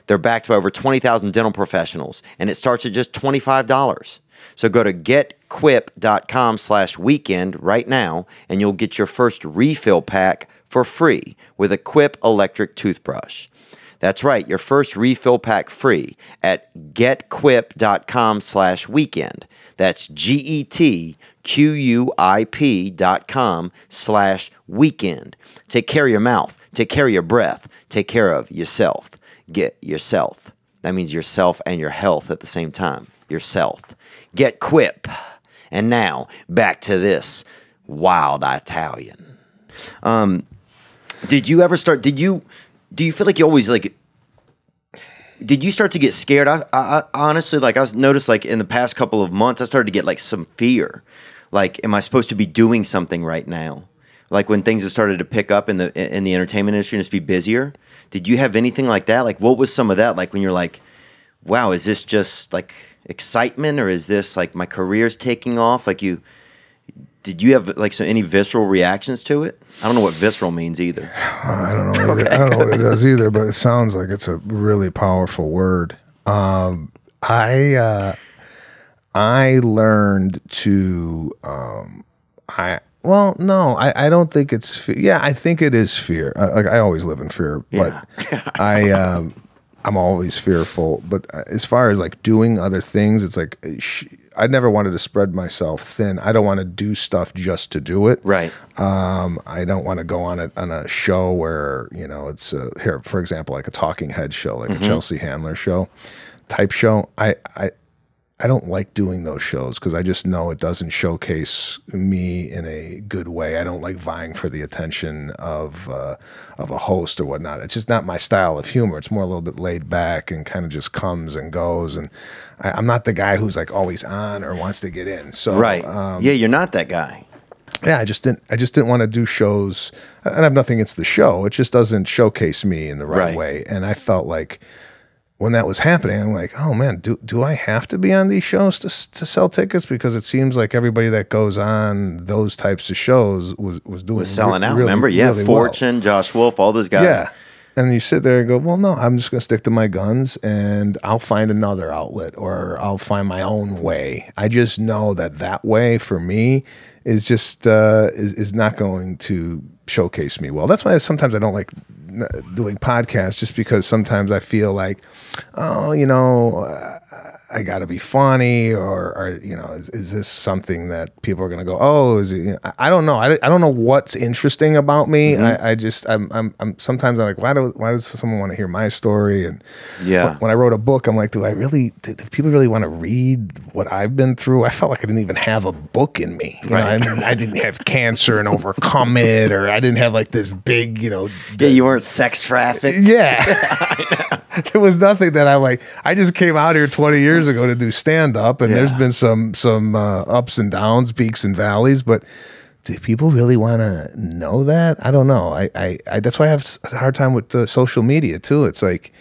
They're backed by over 20,000 dental professionals, and it starts at just $25. So go to getquip.com slash weekend right now, and you'll get your first refill pack for free with a Quip electric toothbrush. That's right, your first refill pack free at getquip.com slash weekend. That's G-E-T-Q-U-I-P dot com slash weekend. Take care of your mouth. Take care of your breath. Take care of yourself. Get yourself. That means yourself and your health at the same time. Yourself. Get Quip. And now, back to this wild Italian. Um, did you ever start, did you, do you feel like you always like, did you start to get scared? I, I, I honestly, like, I noticed, like, in the past couple of months, I started to get like some fear. Like, am I supposed to be doing something right now? Like when things have started to pick up in the in the entertainment industry and just be busier. Did you have anything like that? Like, what was some of that? Like when you're like, wow, is this just like excitement or is this like my career's taking off? Like you, did you have like some any visceral reactions to it? I don't know what visceral means either. I don't know. Either. I don't know what it does [laughs] either, but it sounds like it's a really powerful word. Um, I uh, I learned to um, I Well, no, I, I don't think it's fear. Yeah, I think it is fear. I, like I always live in fear, Yeah. but [laughs] I um, I'm always fearful. But uh, as far as like doing other things, it's like uh, sh- I never wanted to spread myself thin. I don't want to do stuff just to do it. Right. Um, I don't want to go on a on a show where you know it's uh here, for example, like a talking head show, like a Chelsea Handler show type show. I I I don't like doing those shows because I just know it doesn't showcase me in a good way. I don't like vying for the attention of uh, of a host or whatnot. It's just not my style of humor. It's more a little bit laid back and kind of just comes and goes. And I, I'm not the guy who's like always on or wants to get in. So Right. um, yeah, you're not that guy. yeah, I just didn't. I just didn't want to do shows. And I have nothing against the show. It just doesn't showcase me in the right, Right. way. And I felt like when that was happening, I'm like, oh man, do do I have to be on these shows to to sell tickets? Because it seems like everybody that goes on those types of shows was was doing Was selling re- out. really, Remember? Yeah, really well. Fortune, Josh Wolf, all those guys. Yeah. And you sit there and go, well, no, I'm just going to stick to my guns and I'll find another outlet or I'll find my own way. I just know that that way for me is just uh, is, is not going to showcase me well. That's why sometimes I don't like doing podcasts just because sometimes I feel like, oh, you know, I got to be funny, or, or you know, is, is this something that people are going to go, oh, is it? I- don't know. I, I don't know what's interesting about me. Mm-hmm. I, I just, I'm, I'm, I'm, sometimes I'm like, why do, why does someone want to hear my story? And Yeah. when, I wrote a book, I'm like, do I really, do, do people really want to read what I've been through? I felt like I didn't even have a book in me. You know, I, didn't, I didn't have cancer and overcome it, or I didn't have like this big, you know, Yeah, you weren't sex trafficked. yeah. [laughs] [laughs] [laughs] there was nothing that I like. I just came out here 20 years ago to do stand up, and there's been some some uh, ups and downs, peaks and valleys. But do people really want to know that? I don't know. I, I, I that's why I have a hard time with the social media too. It's like.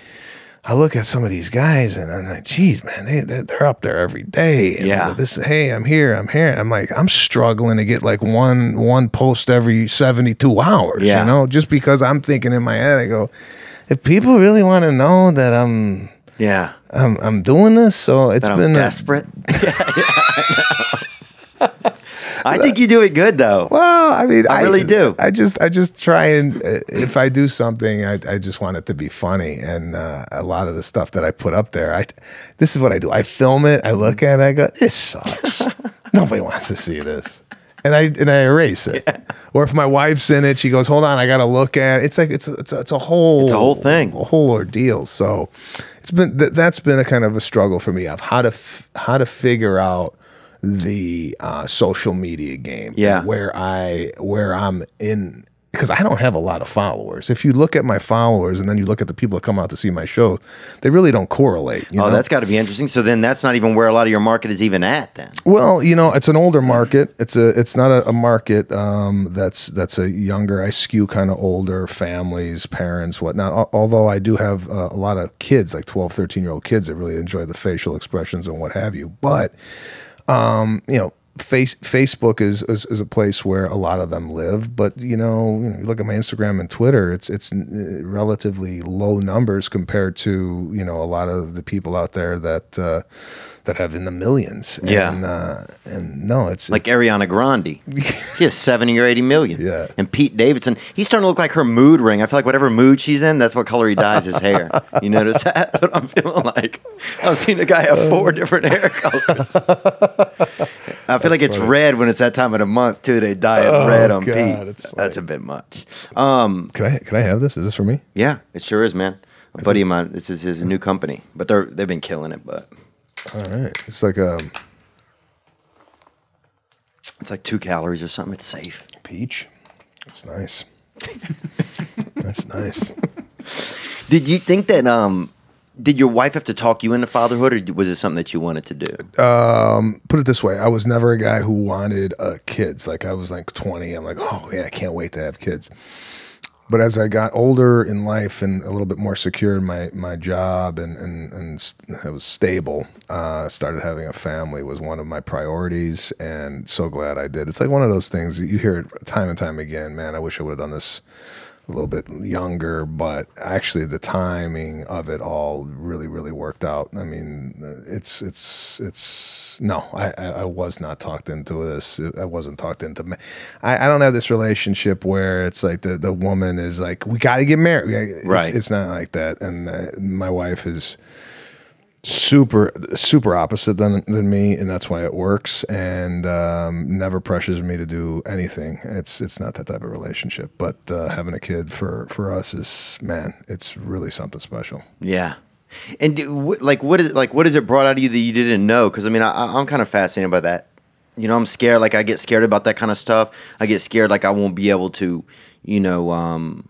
I look at some of these guys and I'm like, geez, man, they, they- they're up there every day. And Yeah. This, hey, I'm here, I'm here. I'm like, I'm struggling to get like one one post every 72 hours. Yeah. You know, just because I'm thinking in my head, I go, if people really want to know that I'm Yeah. I'm, I'm doing this, so it's That I'm been a- desperate. [laughs] I [laughs] think you do it good though. well, I mean, I really do. I just, I just try and uh, if I do something, I, I just want it to be funny. And uh, a lot of the stuff that I put up there, I, this is what I do. I film it, I look at it, I go, this sucks. [laughs] Nobody wants to see this. And I and I erase it. Or if my wife's in it, she goes, "Hold on, I got to look at." It. It's like it's a, it's a, it's a whole It's a whole thing. a whole ordeal. So it's been th- that's been a kind of a struggle for me of how to f- how to figure out the uh, social media game. Yeah. where I where I'm in because I don't have a lot of followers. If you look at my followers and then you look at the people that come out to see my show, they really don't correlate. You Oh, know? that's got to be interesting. So then that's not even where a lot of your market is even at then. Well, you know, it's an older market. It's a it's not a, a market um, that's that's a younger. I skew kind of older families, parents, whatnot. Al- Although I do have uh, a lot of kids, like 12, 13 year old kids that really enjoy the facial expressions and what have you. But um, you know, face Facebook is, is is a place where a lot of them live. But you know, you know, you look at my Instagram and Twitter, it's it's uh, relatively low numbers compared to you know a lot of the people out there that uh, that have in the millions. Yeah. and, uh, and no, it's Like Ariana Grande. [laughs] She has 70 or 80 million. Yeah. And Pete Davidson, he's starting to look like her mood ring. I feel like whatever mood she's in, that's what color he dyes his hair. You notice that? [laughs] That's what I'm feeling like. I've seen a guy have four different hair colors. [laughs] I feel like it's red when it's that time of the month, too. They dye it Oh, red on God, Pete. it's That's a bit much. Um, can I can I have this? Is this for me? yeah, it sure is, man. A buddy of mine, this is his new company, but they're they've been killing it. But All right, it's like a it's like two calories or something. It's safe. peach. It's nice. [laughs] That's nice. Did you think that um did your wife have to talk you into fatherhood or was it something that you wanted to do? put it this way i was never a guy who wanted uh, kids like i was like 20 i'm like oh yeah i can't wait to have kids but as i got older in life and a little bit more secure in my, my job and, and, and I was stable uh, started having a family was one of my priorities and so glad i did. It's like one of those things you hear it time and time again man i wish i would have done this a little bit younger, but actually the timing of it all really, really worked out. I mean, it's it's it's no, I I, I was not talked into this. I wasn't talked into. I, I don't have this relationship where it's like the the woman is like we got to get married. It's, Right. It's not like that. And uh, my wife is super super opposite than than me and that's why it works and um, never pressures me to do anything it's it's not that type of relationship but uh, having a kid for for us is man it's really something special Yeah. And do, wh- like, what is like, what is it brought out of you that you didn't know? Because I mean, I, I'm kind of fascinated by that. You know, I'm scared. Like, I get scared about that kind of stuff. I get scared like I won't be able to, you know, um,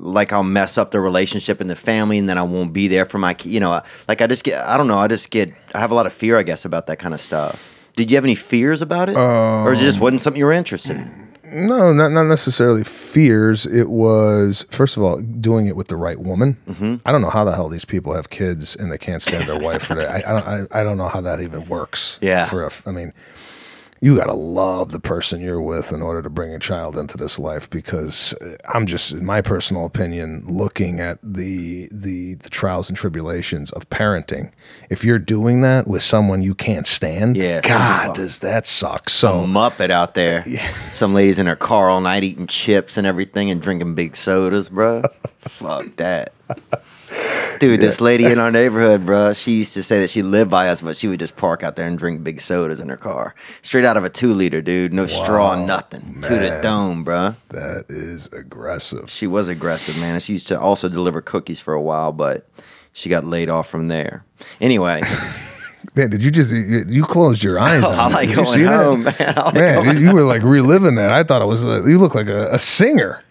like I'll mess up the relationship in the family, and then I won't be there for my, you know, like I just get, I don't know, I just get, I have a lot of fear, I guess, about that kind of stuff. Did you have any fears about it, or is it just wasn't something you were interested in? no not not necessarily fears it was first of all doing it with the right woman Mm-hmm. i don't know how the hell these people have kids and they can't stand their wife for that I, I don't I, I don't know how that even works [laughs] Yeah. for a, i mean you got to love the person you're with in order to bring a child into this life because uh, I'm just in my personal opinion looking at the the the trials and tribulations of parenting. If you're doing that with someone you can't stand, Yeah, God, does that suck. So Muppet out there. [laughs] Some ladies in her car all night eating chips and everything and drinking big sodas, bro. [laughs] Fuck that. Dude, this lady in our [laughs] neighborhood, bro, she used to say that she lived by us, but she would just park out there and drink big sodas in her car. Straight out of a two liter, dude. No straw, nothing. To the dome, bro. that is aggressive. She was aggressive, man. And she used to also deliver cookies for a while, but she got laid off from there. Anyway, [laughs] Man, did you just you, closed your eyes? [laughs] I on it. like going see that? home, man. I like Man, going you, you were like reliving that. I thought it was uh, you look like a, a singer,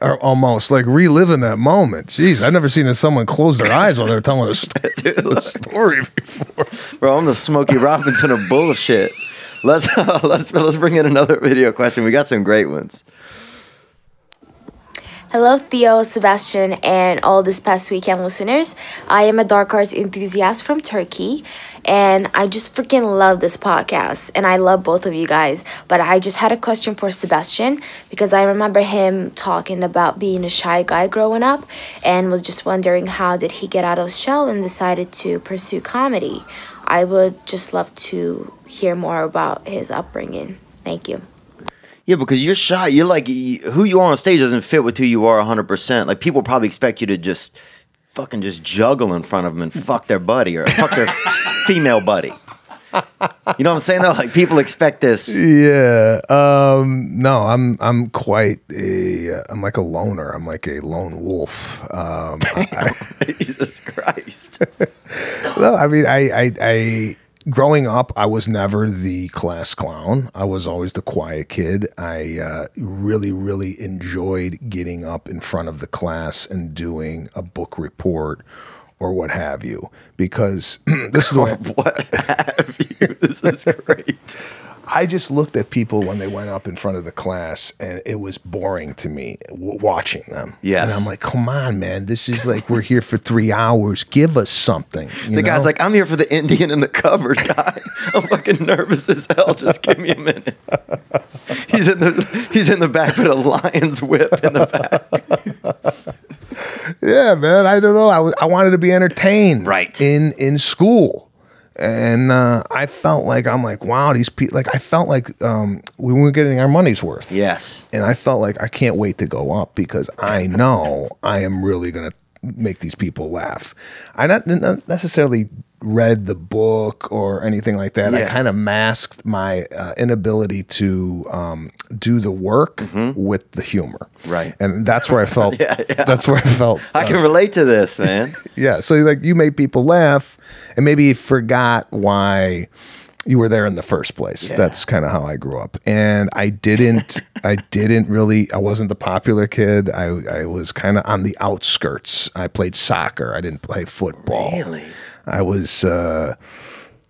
or almost like reliving that moment. Jeez, I've never seen someone close their eyes while they're telling a, st- [laughs] a story before. Bro, I'm the Smokey Robinson of bullshit. Let's [laughs] let's let's bring in another video question. We got some great ones. Hello, Theo, Sebastian, and all this past weekend listeners. I am a dark arts enthusiast from Turkey, and I just freaking love this podcast, and I love both of you guys. But I just had a question for Sebastian because I remember him talking about being a shy guy growing up, and was just wondering how did he get out of his shell and decided to pursue comedy. I would just love to hear more about his upbringing. Thank you. Yeah, because you're shy. You're like who you are on stage doesn't fit with who you are 100. percent Like people probably expect you to just fucking just juggle in front of them and fuck their buddy or fuck their [laughs] female buddy. You know what I'm saying though? Like people expect this. Yeah. Um, no, I'm I'm quite a I'm like a loner. I'm like a lone wolf. Um, [laughs] Jesus Christ. [laughs] No, I mean, I, I, I, growing up, I was never the class clown. I was always the quiet kid. I uh, really, really enjoyed getting up in front of the class and doing a book report or what have you, because [clears throat] this is way. [laughs] What have you? This is great. I just looked at people when they went up in front of the class, and it was boring to me watching them. Yes. and I'm like, come on, man, this is like we're here for three hours. Give us something. you The guy's like, I'm here for the Indian in the cupboard [laughs] guy. I'm fucking nervous as hell. Just give me a minute. He's in the he's in the back with a lion's whip in the back. [laughs] Yeah, man. I don't know. I was I wanted to be entertained, Right. In in school, and uh, I felt like I'm like, wow, these people. Like I felt like um, we weren't getting our money's worth. Yes. And I felt like I can't wait to go up because I know I am really gonna make these people laugh. I not, not necessarily read the book or anything like that. I kind of masked my uh, inability to um, do the work with the humor. Mm-hmm. Right. And that's where I felt. [laughs] Yeah, yeah. That's where I felt. I uh, can relate to this, man. [laughs] yeah. So like you made people laugh and maybe forgot why you were there in the first place. Yeah. That's kind of how I grew up. And I didn't [laughs] I didn't really I wasn't the popular kid. I I was kind of on the outskirts. I played soccer. I didn't play football. Really? I was uh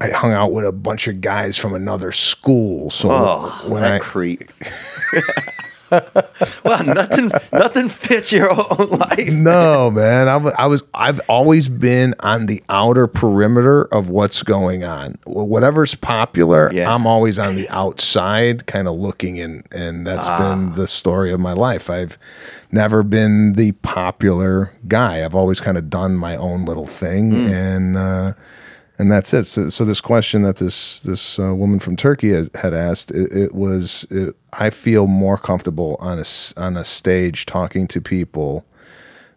I hung out with a bunch of guys from another school. So Oh, when I creep. [laughs] [laughs] well, nothing, nothing fits your own life. no, man. I, wa- I was. I've always been on the outer perimeter of what's going on. Whatever's popular, Yeah. I'm always on the outside, kind of looking in, and that's Ah. been the story of my life. I've never been the popular guy. I've always kind of done my own little thing, Hmm. and uh, and that's it. So, so this question that this this uh, woman from Turkey had, had asked, it, it was, it, I feel more comfortable on a on a stage talking to people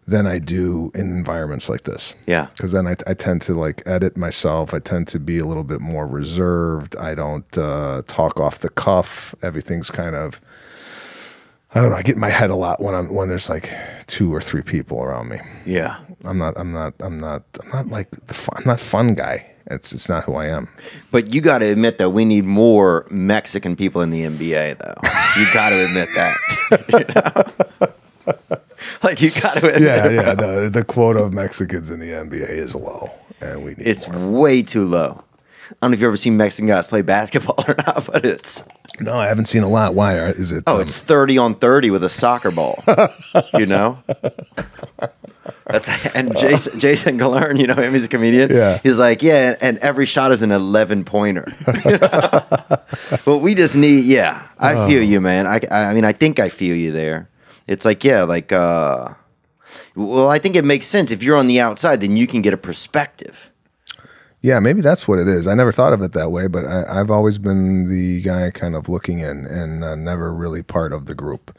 than I do in environments like this. Yeah. because then I, I tend to like edit myself. I tend to be a little bit more reserved. I don't uh, talk off the cuff. Everything's kind of. I don't know. I get in my head a lot when I'm when there's like two or three people around me. Yeah. I'm not. I'm not. I'm not. I'm not like the fun, I'm not fun guy. It's it's not who I am. But you got to admit that we need more Mexican people in the NBA, though. You got to admit that. You [laughs] know? like you got to admit, Yeah, yeah. The, the quota of Mexicans in the NBA is low, and we need it's more. way too low. I don't know if you've ever seen Mexican guys play basketball [laughs] or not, but it's No, I haven't seen a lot. Why is it? oh, um, it's thirty on thirty with a soccer ball. you know. [laughs] That's and Jason Jason Galern, you know him, he's a comedian. Yeah. He's like, yeah, and every shot is an eleven pointer. [laughs] but we just need, yeah. I Oh. feel you, man. I, I mean, I think I feel you there. It's like, yeah, like, uh, well, I think it makes sense if you're on the outside, then you can get a perspective. Yeah, maybe that's what it is. I never thought of it that way, but I, I've always been the guy kind of looking in and uh, never really part of the group.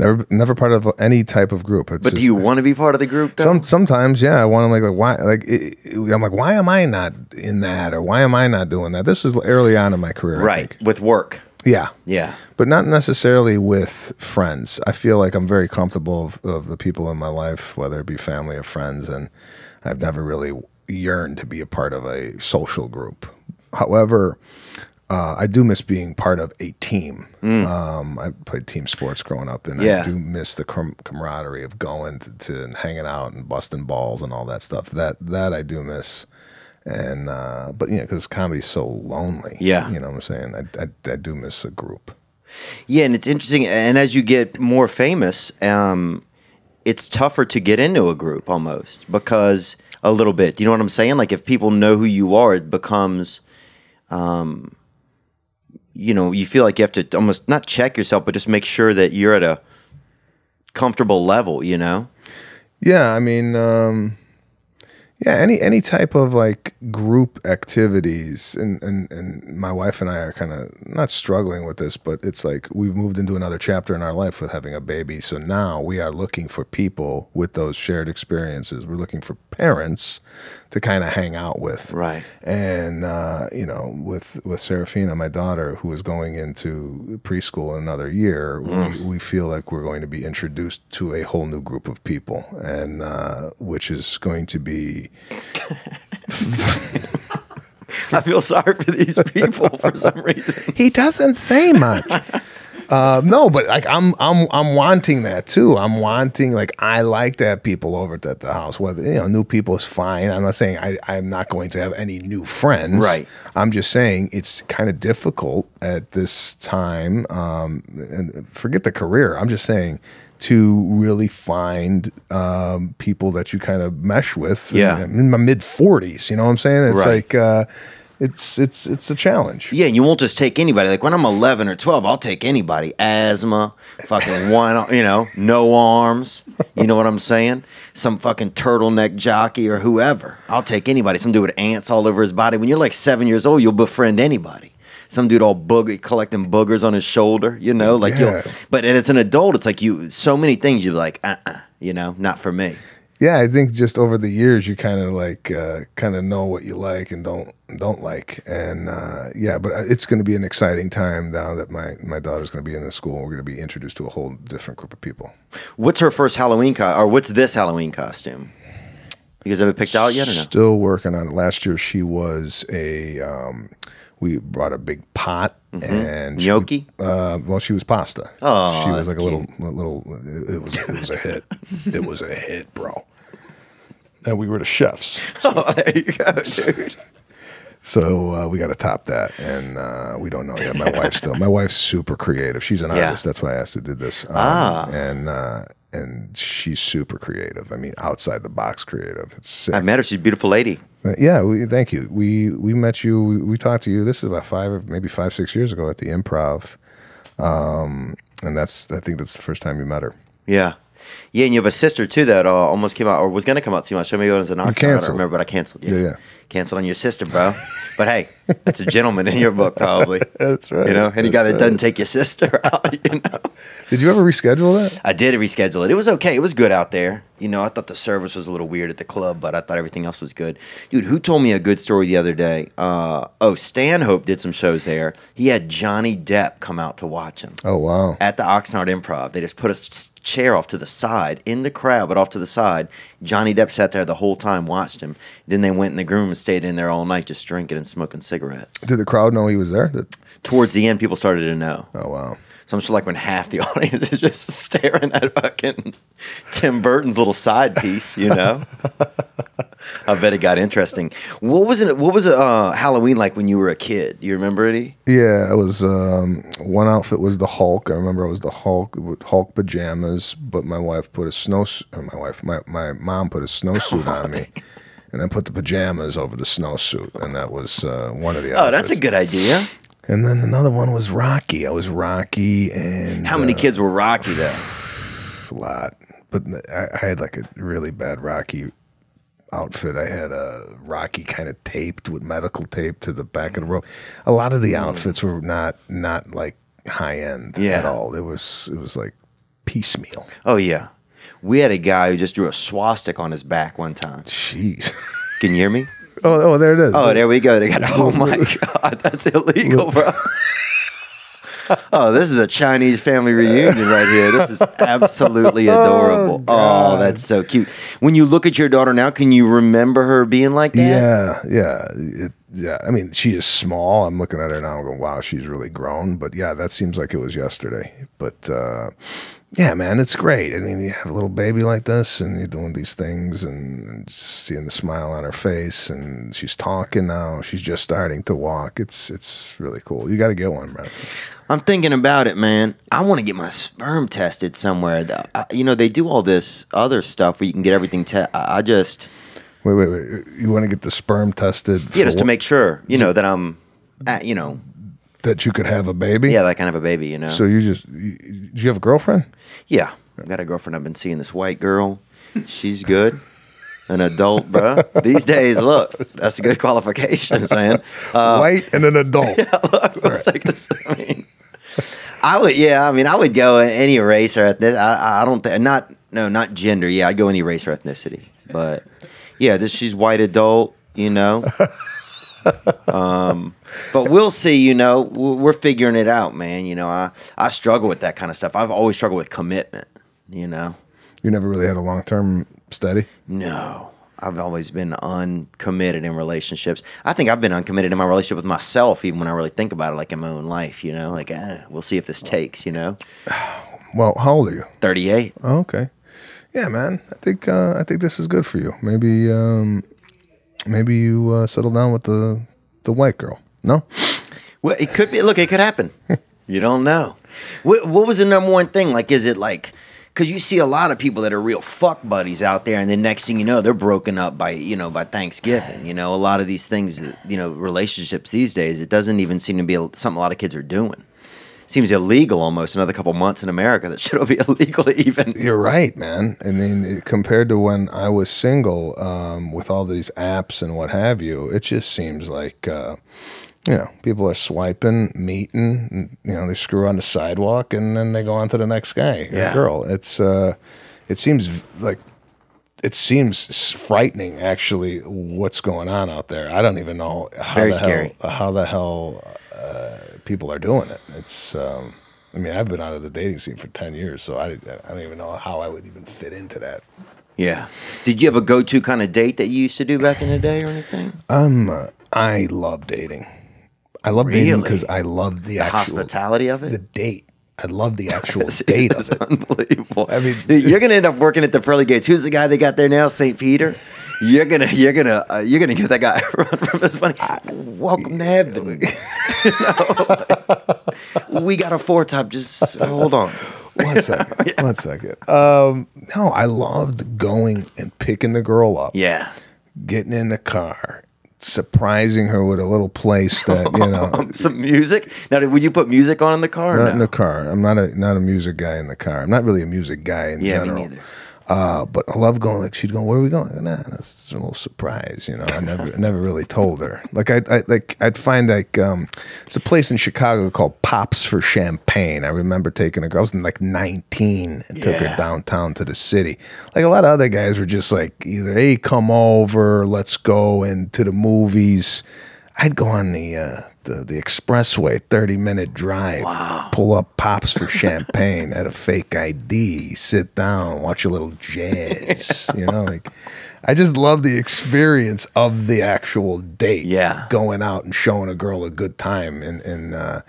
Never, never part of any type of group. It's But do you want to be part of the group, though? Some, sometimes, yeah, I want to like, like why, like it, it- I'm like, why am I not in that, or why am I not doing that? This is early on in my career, right, with work. Yeah, Yeah. but not necessarily with friends. I feel like I'm very comfortable of, of the people in my life, whether it be family or friends, and I've never really yearned to be a part of a social group. However, uh, I do miss being part of a team. Um, I played team sports growing up, and Yeah. I do miss the com- camaraderie of going to, to and hanging out and busting balls and all that stuff. That that I do miss. And uh, but you know, because comedy's so lonely. Yeah. you know what I'm saying. I, I, I do miss a group. Yeah, and it's interesting. And as you get more famous, um, it's tougher to get into a group almost because a little bit. You know what I'm saying? Like if people know who you are, it becomes, um, you know, you feel like you have to almost not check yourself, but just make sure that you're at a comfortable level. You know? Yeah, I mean, um, yeah, any any type of like group activities, and and and my wife and I are kind of not struggling with this, but it's like we've moved into another chapter in our life with having a baby. So now we are looking for people with those shared experiences. We're looking for parents to kind of hang out with, Right. and uh, you know, with with Serafina, my daughter, who is going into preschool in another year, we, we feel like we're going to be introduced to a whole new group of people, and uh, which is going to be [laughs] I feel sorry for these people for some reason. [laughs] he doesn't say much. [laughs] Uh, no, but like I'm, I'm, I'm wanting that too. I'm wanting like I like to have people over at the house. Whether you know, new people is fine. I'm not saying I, I'm not going to have any new friends. Right. I'm just saying it's kind of difficult at this time. Um, and forget the career. I'm just saying to really find um, people that you kind of mesh with. Yeah. I'm in my mid 40s. You know what I'm saying? It's Right. like. Uh, it's it's it's a challenge. Yeah, and you won't just take anybody. Like when I'm 11 or 12, I'll take anybody. Asthma, fucking [laughs] one, you know, no arms. You know what I'm saying? Some fucking turtleneck jockey or whoever. I'll take anybody. Some dude with ants all over his body. When you're like seven years old, you'll befriend anybody. Some dude all booger collecting boogers on his shoulder. You know, like Yeah. you'll. But as an adult, it's like you. So many things you're like, uh, uh you know, not for me. Yeah, I think just over the years you kind of like uh, kind of know what you like and don't don't like, and uh, yeah, but it's going to be an exciting time now that my my daughter's going to be in the school. and We're going to be introduced to a whole different group of people. What's her first Halloween co- or what's this Halloween costume? You guys have it picked out yet or no? Still working on it. Last year she was a. Um, we brought a big pot and she- Gnocchi? uh, well, she was pasta. Oh, she was like a little, a little. It was, it was a hit. it was a hit, bro. And we were the chefs. [laughs] Oh, there you go, dude. So uh, we got to top that, and uh, we don't know yet. My wife still. My wife's super creative. She's an Yeah. artist. That's why I asked her to do this. Um, Ah. and uh, and she's super creative. I mean, outside the box creative. It's sick. I've met her. She's a beautiful lady. Uh, Yeah, we, thank you. We we met you. We, we talked to you. This is about five, maybe five, six years ago at the Improv, um, and that's I think that's the first time you met her. Yeah. Yeah, and you have a sister too that uh, almost came out or was going to come out to my show. Maybe it was an Oxnard. I don't remember, but I canceled. Yeah, Yeah, yeah. Canceled on your sister, bro. but hey, that's a gentleman in your book, probably. [laughs] That's right. You know, any guy that right. doesn't take your sister [laughs] out, you know. Did you ever reschedule that? I did reschedule it. It was okay. It was good out there. You know, I thought the service was a little weird at the club, but I thought everything else was good. Dude, who told me a good story the other day? Uh, oh, Stanhope did some shows there. He had Johnny Depp come out to watch him Oh wow. at the Oxnard Improv. They just put a chair off to the side in the crowd, but off to the side. Johnny Depp sat there the whole time, watched him. Then they went in the room and stayed in there all night, just drinking and smoking cigarettes. Did the crowd know he was there? Did, Towards the end, people started to know. oh wow. So I'm just like when half the [laughs] audience is just staring at fucking Tim Burton's little side piece, you know. I bet it got interesting. What was it? What was uh, Halloween like when you were a kid? You remember any? Yeah, it was. Um, one outfit was the Hulk. I remember I was the Hulk with Hulk pajamas, but my wife put a snow. My wife, my my mom put a snowsuit on me, and then put the pajamas over the snowsuit, and that was uh, one of the. Oh, that's a good idea. And then another one was Rocky. I was Rocky, and How many uh, kids were Rocky though? [sighs] a lot, but I, I had like a really bad Rocky outfit. I had a Rocky kind of taped with medical tape to the back of the rope. A lot of the outfits were not not like high end Yeah. at all. It was it was like piecemeal. Oh yeah, we had a guy who just drew a swastika on his back one time. Jeez. Can you hear me? [laughs] oh, oh, there it is. Oh, there we go. They got. [laughs] Oh my [laughs] god, that's illegal, bro. Oh, this is a Chinese family reunion right here. This is absolutely adorable. Oh, that's so cute. When you look at your daughter now, can you remember her being like that? Yeah, yeah, it, yeah. I mean, she is small. I'm looking at her now. I'm going, wow, she's really grown. But yeah, that seems like it was yesterday. But uh, yeah, man, it's great. I mean, you have a little baby like this, and you're doing these things, and, seeing the smile on her face, and she's talking now. She's just starting to walk. It's it's really cool. You got to get one, man. I'm thinking about it, man. I want to get my sperm tested somewhere. I- You know, they do all this other stuff where you can get everything. tested. I I just, Wait, wait, wait. You want to get the sperm tested? yeah, just to make sure, you know, that I'm, at, you know, that you could have a baby. yeah, that kind of a baby, you know. So you just you, do you have a girlfriend? Yeah, I've got a girlfriend. I've been seeing this white girl. She's good. An adult, bro. These days, look, that's a good qualifications, man. [laughs] Uh, White and an adult. it's like this, I mean, I would, yeah. I mean, I would go any race or ethnicity. I, I don't think not, no, not gender. Yeah, I'd go any race or ethnicity. But yeah, this she's white adult. You know. [laughs] [laughs] um, but we'll see. You know, we're figuring it out, man. You know, I I struggle with that kind of stuff. I've always struggled with commitment. You know. You never really had a long term steady. No. I've always been uncommitted in relationships. I think I've been uncommitted in my relationship with myself, even when I really think about it, like in my own life, you know, like, eh, we'll see if this takes, you know? [sighs] Well, how old are you? 38. Oh, okay. Yeah, man. I think uh, I think this is good for you. Maybe um, maybe you uh, settle down with the the white girl. No. Well, it could be, look, it could happen. you don't know. What, what was the number one thing? Like, is it like, because you see a lot of people that are real fuck buddies out there, and the next thing you know, they're broken up by, you know, by Thanksgiving. You know, a lot of these things, you know, relationships these days, it doesn't even seem to be something a lot of kids are doing. Seems illegal almost another couple months in America that [laughs] should be [laughs] illegal to even. You're right, man. I mean, compared to when I was single, um, with all these apps and what have you, it just seems like, uh, you know, people are swiping, meeting, and, you know, they screw on the sidewalk and then they go on to the next guy or Yeah. girl. It's, uh, it seems like, it seems frightening, actually, what's going on out there. I don't even know how Very the scary. hell how the hell uh, people are doing it. It's, um, I mean, I've been out of the dating scene for ten years, so I, I don't even know how I would even fit into that. Yeah. Did you have a go to kind of date that you used to do back in the day or anything? Um, uh, I love dating. I love dating because I love the, The actual hospitality of it? the date. I love the [laughs] actual date of it. unbelievable. I mean- Dude, you're gonna end up working at the pearly gates. Who's the guy they got there now? St. Peter. You're gonna, you're gonna, uh, you're gonna give that guy a [laughs] run from his money. Welcome to heaven. [laughs] You know? [laughs] we got a four top. Just hold on. One second. One second. Um, no, I loved going and picking the girl up, Yeah. getting in the car, surprising her with a little place that you know. Some music. Now, would you put music on in the car? or Not no? in the car. I'm not a not a music guy in the car. I'm not really a music guy in Yeah, me general. neither. Uh, but I love going. Like she'd go, "Where are we going?" Nah, that's a little surprise. You know, I never, never really told her. Like I, I like I'd find like um, it's a place in Chicago called Pops for Champagne. I remember taking a girl. I was like 19 and took her downtown to the city. Like a lot of other guys were just like either hey, come over, let's go into the movies. I'd go on the uh, the, the expressway, thirty minute drive, pull up pops for champagne, had a fake ID, sit down, watch a little jazz. [laughs] you know, like I just love the experience of the actual date. Yeah. going out and showing a girl a good time, and and uh,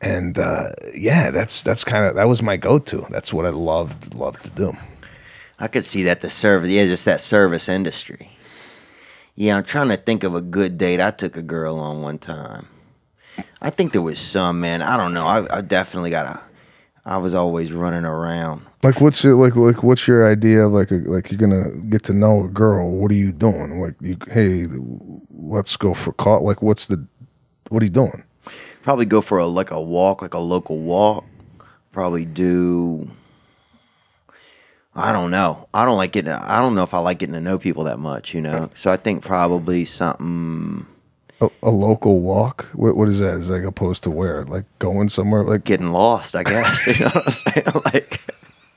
and uh, yeah, that's that's kind of that was my go to. That's what I loved loved to do. I could see that the service, yeah, just that service industry. Yeah, I'm trying to think of a good date I took a girl on one time. I think there was some man. I don't know. I, I definitely got a. I was always running around. Like what's it like? Like what's your idea of like a, like you're gonna get to know a girl? What are you doing? Like you, hey, let's go for call. Like what's the what are you doing? Probably go for a like a walk, like a local walk. Probably do. I don't know. I don't like getting. I don't know if I like getting to know people that much. You know. So I think probably something. A, a local walk? What what is that? Is like opposed to where? Like going somewhere? Like getting lost, I guess. [laughs] You know what I'm saying? Like,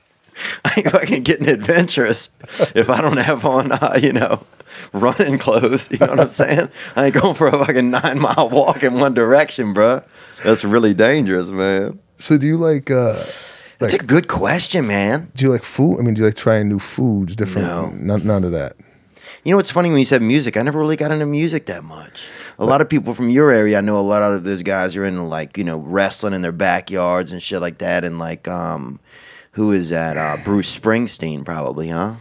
[laughs] I ain't fucking getting adventurous if I don't have on, uh, you know, running clothes. You know what I'm [laughs] saying? I ain't going for a fucking nine mile walk in one direction, bruh. That's really dangerous, man. so? Do you like uh That's a good question, man. do you like food? I mean, do you like trying new foods? Different? No. None, none of that. You know what's funny when you said music? I never really got into music that much. A lot of people from your area, I know a lot of those guys are into like you know wrestling in their backyards and shit like that. And like, um, who is that? Uh, Bruce Springsteen, probably, huh?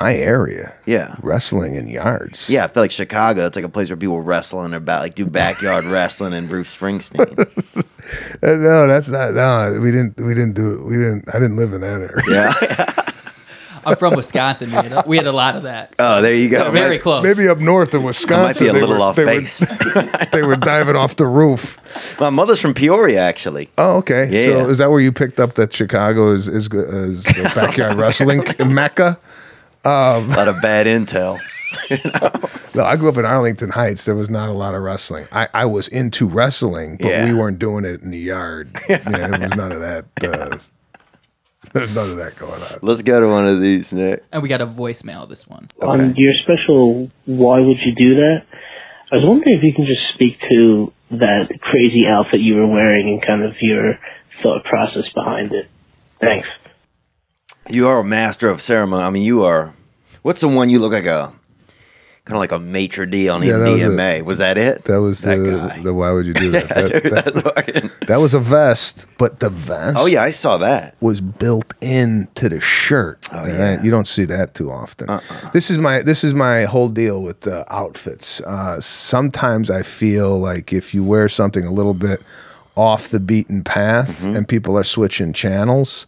My area. Yeah. Wrestling in yards. Yeah, I feel like Chicago. It's like a place where people wrestle in their back, like do backyard [laughs] wrestling and Bruce Springsteen. Uh, no, that's not. No, we didn't. We didn't do it. We didn't. I didn't live in that area. Yeah. [laughs] I'm from Wisconsin. We had a, we had a lot of that. so Oh, there you go. very Might- close. Maybe up north in Wisconsin. might be a they little were- off they base. Were, [laughs] they were diving off the roof. My mother's from Peoria, actually. Oh, okay. Yeah. So is that where you picked up that Chicago is is good as a backyard [laughs] wrestling mecca? A lot of bad intel. No, I grew up in Arlington Heights. There was not a lot of wrestling. I, I was into wrestling, but Yeah. we weren't doing it in the yard. [laughs] Yeah, there was none of that. Uh, there's none of that going on. Let's go to one of these, Nick. and we got a voicemail this one. On your special, why would you do that? I was wondering if you can just speak to that crazy outfit you were wearing and kind of your thought process behind it. Thanks. You are a master of ceremony. I mean, you are. What's the one you look like a kind of like a maitre d on Yeah, that was DMA? Was, that it? That was That the, guy. the why would you do [laughs] that? that, Dude, that- fucking- [laughs] that was a vest, but the vest oh yeah, I saw that. was built into the shirt. Oh yeah. You don't see that too often. Uh-uh. This is my this is my whole deal with the outfits. Uh, sometimes I feel like if you wear something a little bit off the beaten path Mm-hmm. and people are switching channels,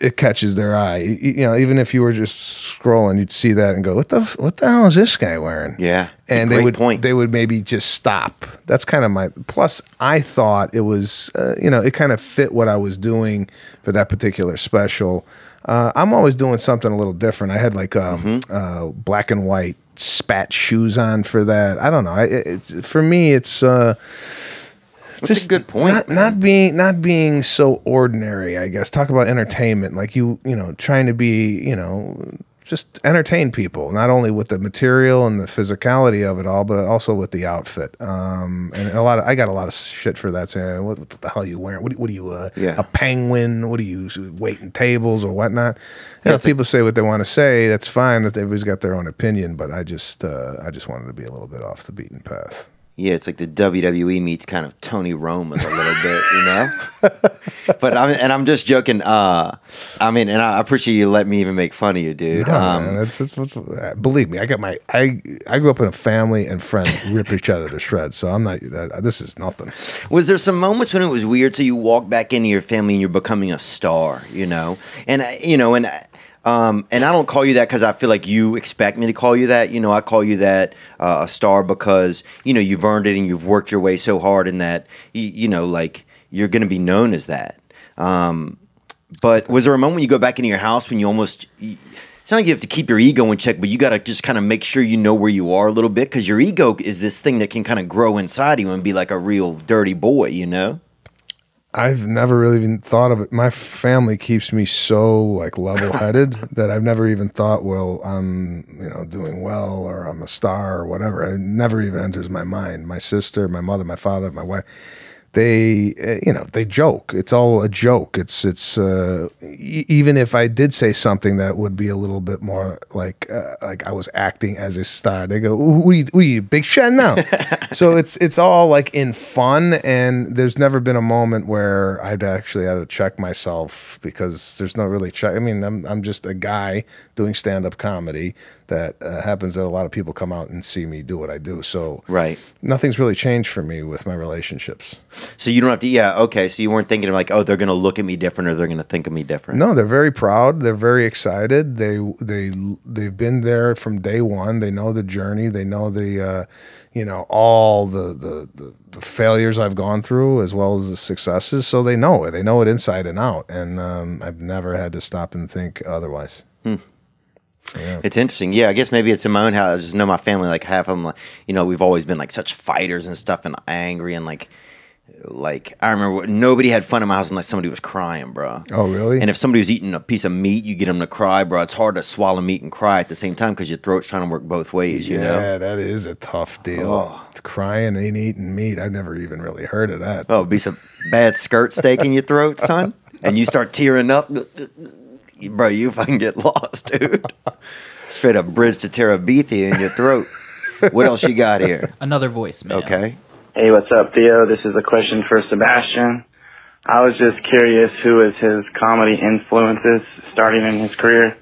it catches their eye. You, know, even if you were just scrolling, you'd see that and go, "What the what the hell is this guy wearing?" Yeah, and they would point. they would maybe just stop. That's kind of my. Plus, I thought it was, uh, you know, it kind of fit what I was doing for that particular special. Uh, I'm always doing something a little different. I had like um, Mm-hmm. uh, black and white spat shoes on for that. I don't know. I, it's for me. It's. That's a good point, Not, not being not being so ordinary. I guess talk about entertainment, like you you know trying to be you know just entertain people, not only with the material and the physicality of it all, but also with the outfit. Um, and a lot of I got a lot of shit for that. Saying, what, what the hell are you wearing? What, what are you uh, Yeah. a penguin? What are you waiting tables or whatnot? You know, people say what they want to say. That's fine. That everybody's got their own opinion, but I just uh, I just wanted to be a little bit off the beaten path. Yeah, it's like the WWE meets kind of Tony Roma's a little bit, you know. [laughs] but I'm and I'm just joking. Uh, I mean, and I appreciate you letting me even make fun of you, dude. No, um, man, uh, believe me, I got my I I grew up in a family and friends rip each other to shreds. So I'm not. Uh, this is nothing. Was there some moments when it was weird? So you walk back into your family and you're becoming a star, you know, and you know, and I- um, and I don't call you that because I feel like you expect me to call you that. You know, I call you that uh, a star because you know you've earned it and you've worked your way so hard, and that you, you know, like you're going to be known as that. Um, but was there a moment when you go back into your house when you almost? It's not like you have to keep your ego in check, but you got to just kind of make sure you know where you are a little bit because your ego is this thing that can kind of grow inside you and be like a real dirty boy, you know? I've never really even thought of it. My family keeps me so like level headed [laughs] that I've never even thought, well, I'm you know doing well or I'm a star or whatever. It never even enters my mind. My sister, my mother, my father, my wife, they uh, you know they joke. It's all a joke. It's it's uh, e- even if I did say something that would be a little bit more like uh, like I was acting as a star, they go, "Who are you, who are you Big Shen now?" [laughs] so it's it's all like in fun, and there's never been a moment where I'd actually had to check myself because there's no really check. I mean, I'm I'm just a guy doing stand up comedy that uh, happens that a lot of people come out and see me do what I do. So Right. nothing's really changed for me with my relationships. So you don't have to, yeah, okay. So you weren't thinking of like, oh, they're going to look at me different or they're going to think of me different. No, they're very proud. They're very excited. They they they've been there from day one. They know the journey. They know the uh, you know all the, the the the failures I've gone through as well as the successes. So they know it. They know it inside and out. And um, I've never had to stop and think otherwise. It's interesting. Yeah, I guess maybe it's in my own house. I just know my family, like half of them, like, you know, we've always been like such fighters and stuff and angry and like, like I remember nobody had fun in my house unless somebody was crying, bro. Oh, really? And if somebody was eating a piece of meat, you get them to cry, bro. It's hard to swallow meat and cry at the same time because your throat's trying to work both ways, you know? yeah, that is a tough deal. Oh. Crying and eating meat. I've never even really heard of that. Oh, be some bad skirt steak in your throat, son, and you start tearing up, [laughs] bro. You fucking get lost, dude. [laughs] Straight up bridge to Terabithia in your throat. What else you got here? Another voicemail. Okay. Hey, what's up, Theo? This is a question for Sebastian. I was just curious who is his comedy influences starting in his career.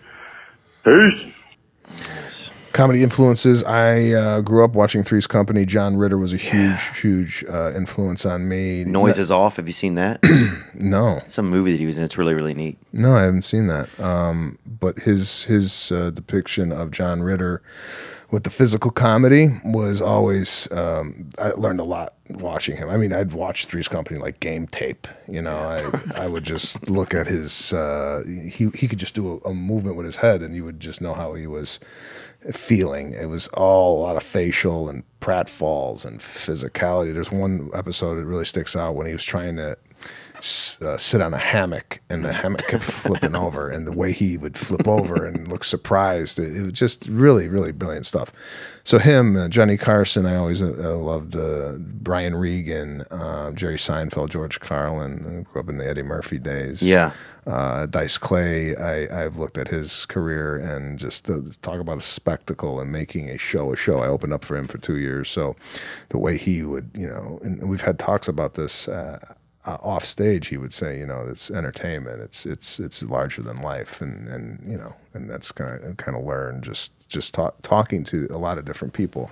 Peace. Comedy influences. I uh, grew up watching Three's Company. John Ritter was a huge, huge uh, influence on me. Noise is off. Have you seen that? [clears throat] No, Some movie that he was in. It's really, really neat. no, I haven't seen that. Um, but his his uh, depiction of John Ritter with the physical comedy was always. Um, I learned a lot watching him. I mean, I'd watch Three's Company like game tape. You know, I I would just [laughs] look at his. Uh, he he could just do a, a movement with his head, and you would just know how he was feeling. It was all a lot of facial and pratfalls and physicality. There's one episode that really sticks out when he was trying to uh, sit on a hammock and the hammock kept flipping [laughs] over and the way he would flip over and look surprised. It, it was just really, really brilliant stuff. So him, uh, Johnny Carson, I always uh, uh, loved uh, Brian Regan, uh, Jerry Seinfeld, George Carlin. I grew up in the Eddie Murphy days Yeah. uh, Dice Clay. I, I've looked at his career and just talk about a spectacle and making a show a show. I opened up for him for two years, so the way he would, you know, and we've had talks about this. Uh, off stage, he would say, you know, it's entertainment. It's it's it's larger than life, and and you know, and that's kind of kind of learned just just ta- talking to a lot of different people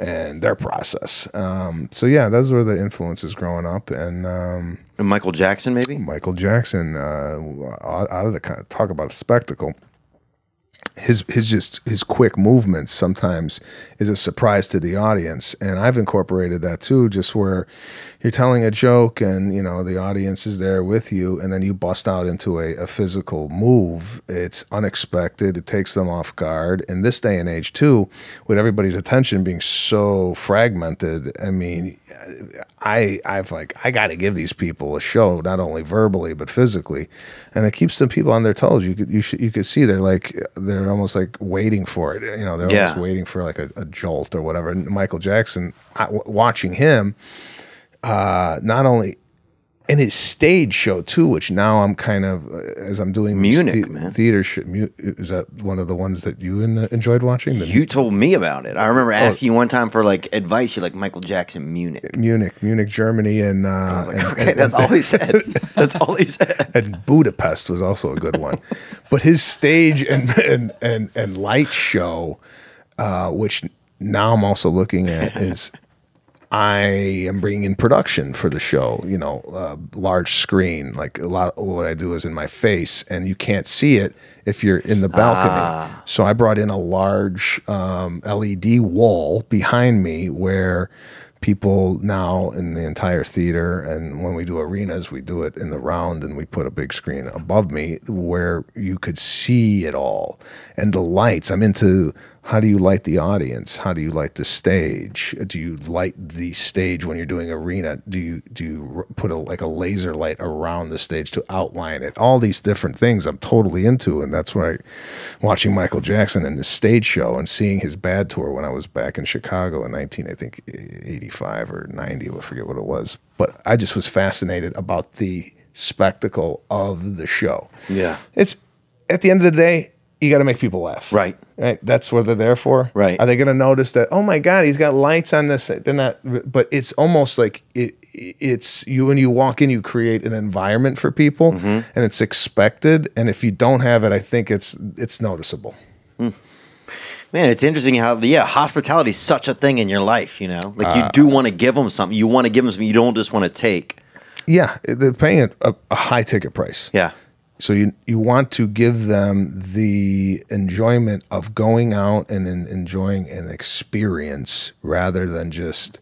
and their process. Um, so yeah, those were the influences growing up, and um, And Michael Jackson, maybe? Michael Jackson, uh, out out of the kind of talk about a spectacle. His his just his quick movements sometimes is a surprise to the audience, and I've incorporated that too. Just where you're telling a joke, and you know the audience is there with you, and then you bust out into a, a physical move. It's unexpected. It takes them off guard. In this day and age, too, with everybody's attention being so fragmented, I mean, I I've like I got to give these people a show, not only verbally but physically, and it keeps some people on their toes. You could you should you could see they're like they're almost like waiting for it. You know, they're Yeah. almost waiting for like a, a jolt or whatever. And Michael Jackson, I, w- watching him, uh, not only and his stage show too, which now I'm kind of uh, as I'm doing Munich, the- man. theater. Sh- Mu- is that one of the ones that you en- enjoyed watching? The You told me about it. I remember asking you one time for like advice. You're like Michael Jackson, Munich. Munich, Munich, Germany, and uh, and, Okay, and- that's all he said. [laughs] That's all he said. and Budapest was also a good one. but his stage and and and, and light show, uh, which now I'm also looking at, is I am bringing in production for the show. You know, uh, large screen. Like a lot of what I do is in my face, and you can't see it if you're in the balcony. So I brought in a large um, LED wall behind me where people now in the entire theater and when we do arenas we do it in the round and we put a big screen above me where you could see it all and the lights i'm into how do you light the audience? How do you light the stage? Do you light the stage when you're doing arena? Do you do you put a like a laser light around the stage to outline it? All these different things i'm totally into and that's why watching michael jackson and his stage show and seeing his bad tour when i was back in chicago in 19 i think 85 or 90 i forget what it was. But i just was fascinated about the spectacle of the show. Yeah. it's at the end of the day you got to make people laugh Right. right that's what they're there for Right. are they going to notice that oh my god he's got lights on this they're not but it's almost like it it's you when you walk in you create an environment for people Mm-hmm. and it's expected and if you don't have it i think it's it's noticeable Man, it's interesting how yeah, hospitality is such a thing in your life. You know, like Uh, you do want to give them something. You want to give them something. You don't just want to take. yeah they're paying a, a high ticket price Yeah. So you you want to give them the enjoyment of going out and en- enjoying an experience rather than just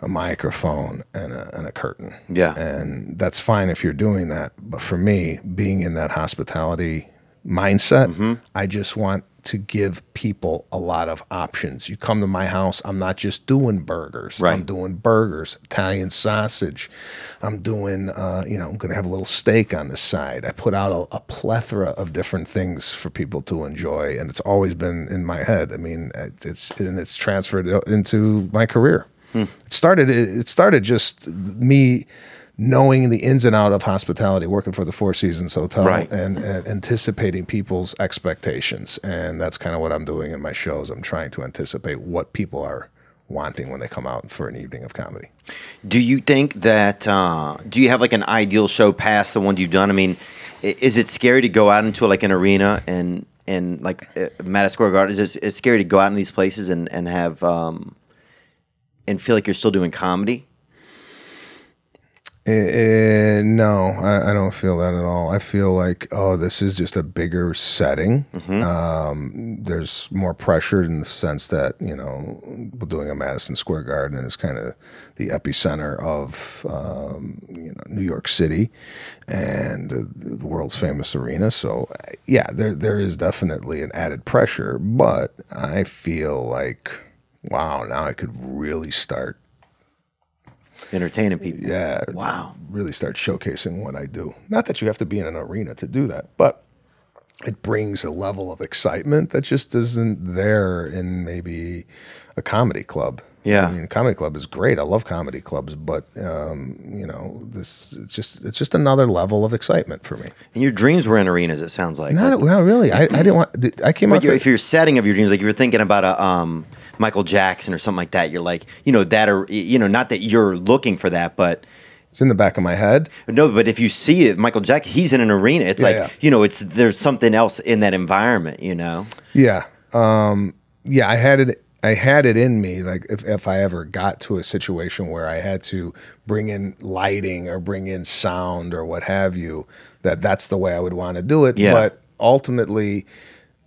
a microphone and a, and a curtain. Yeah. And that's fine if you're doing that. But for me, being in that hospitality mindset, Mm-hmm. I just want to give people a lot of options. You come to my house, I'm not just doing burgers. I'm doing burgers, Italian sausage. I'm doing, uh, you know, I'm going to have a little steak on the side. I put out a, a plethora of different things for people to enjoy, and it's always been in my head. I mean, it's and it's transferred into my career. Hmm. It started. It started just me knowing the ins and out of hospitality, working for the Four Seasons Hotel, Right. and, and anticipating people's expectations, and that's kind of what I'm doing in my shows. I'm trying to anticipate what people are wanting when they come out for an evening of comedy. Do you think that? Uh, do you have like an ideal show past the ones you've done? I mean, is it scary to go out into like an arena and and like uh, Madison Square Garden? Is it scary to go out in these places and and have um and feel like you're still doing comedy? No, I, I don't feel that at all. I feel like, oh, this is just a bigger setting. Um, there's more pressure in the sense that, you know, doing a Madison Square Garden is kind of the epicenter of, um, you know, New York City and the, the world's famous arena. So, yeah, there there is definitely an added pressure, but I feel like, wow, now I could really start Entertaining people. yeah. Wow. Really start showcasing what I do. Not that you have to be in an arena to do that, but it brings a level of excitement that just isn't there in maybe a comedy club. Yeah. I mean, comedy club is great. I love comedy clubs, but um, you know, this it's just it's just another level of excitement for me. And your dreams were in arenas. It sounds like. Not, Like, not really. I, I didn't want. I came But out. if you're setting of your dreams, like if you're thinking about a um, Michael Jackson or something like that, you're like, you know, that or you know, not that you're looking for that, but it's in the back of my head. no, but if you see it, Michael Jackson, he's in an arena. It's Yeah, like yeah. you know, it's there's something else in that environment, you know. Yeah. Um, yeah, I had it I had it in me like if, if I ever got to a situation where I had to bring in lighting or bring in sound or what have you, that that's the way I would want to do it. Yeah. But ultimately,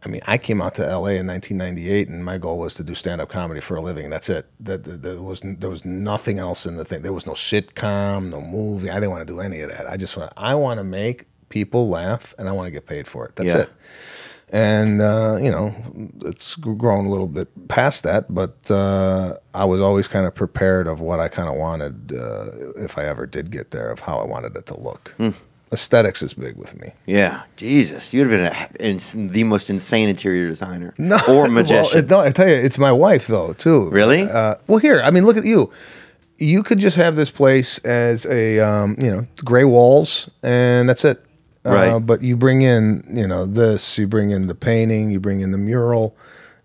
I mean, I came out to LA in 1998 and my goal was to do stand-up comedy for a living. That's it. That, that- there was there was nothing else in the thing. There was no sitcom, no movie. I didn't want to do any of that. I just want I want to make people laugh and I want to get paid for it. That's Yeah. it and uh, you know it's grown a little bit past that but uh, i was always kind of prepared of what i kind of wanted uh, if i ever did get there of how i wanted it to look Hmm. Aesthetics is big with me Yeah, Jesus, you'd have been a, the most insane interior designer, [laughs] No, or well, magician. it- no i tell you it's my wife though too Really? uh, well here i mean look at you you could just have this place as a um, you know gray walls and that's it. Uh, Right. but you bring in you know this, you bring in the painting, you bring in the mural.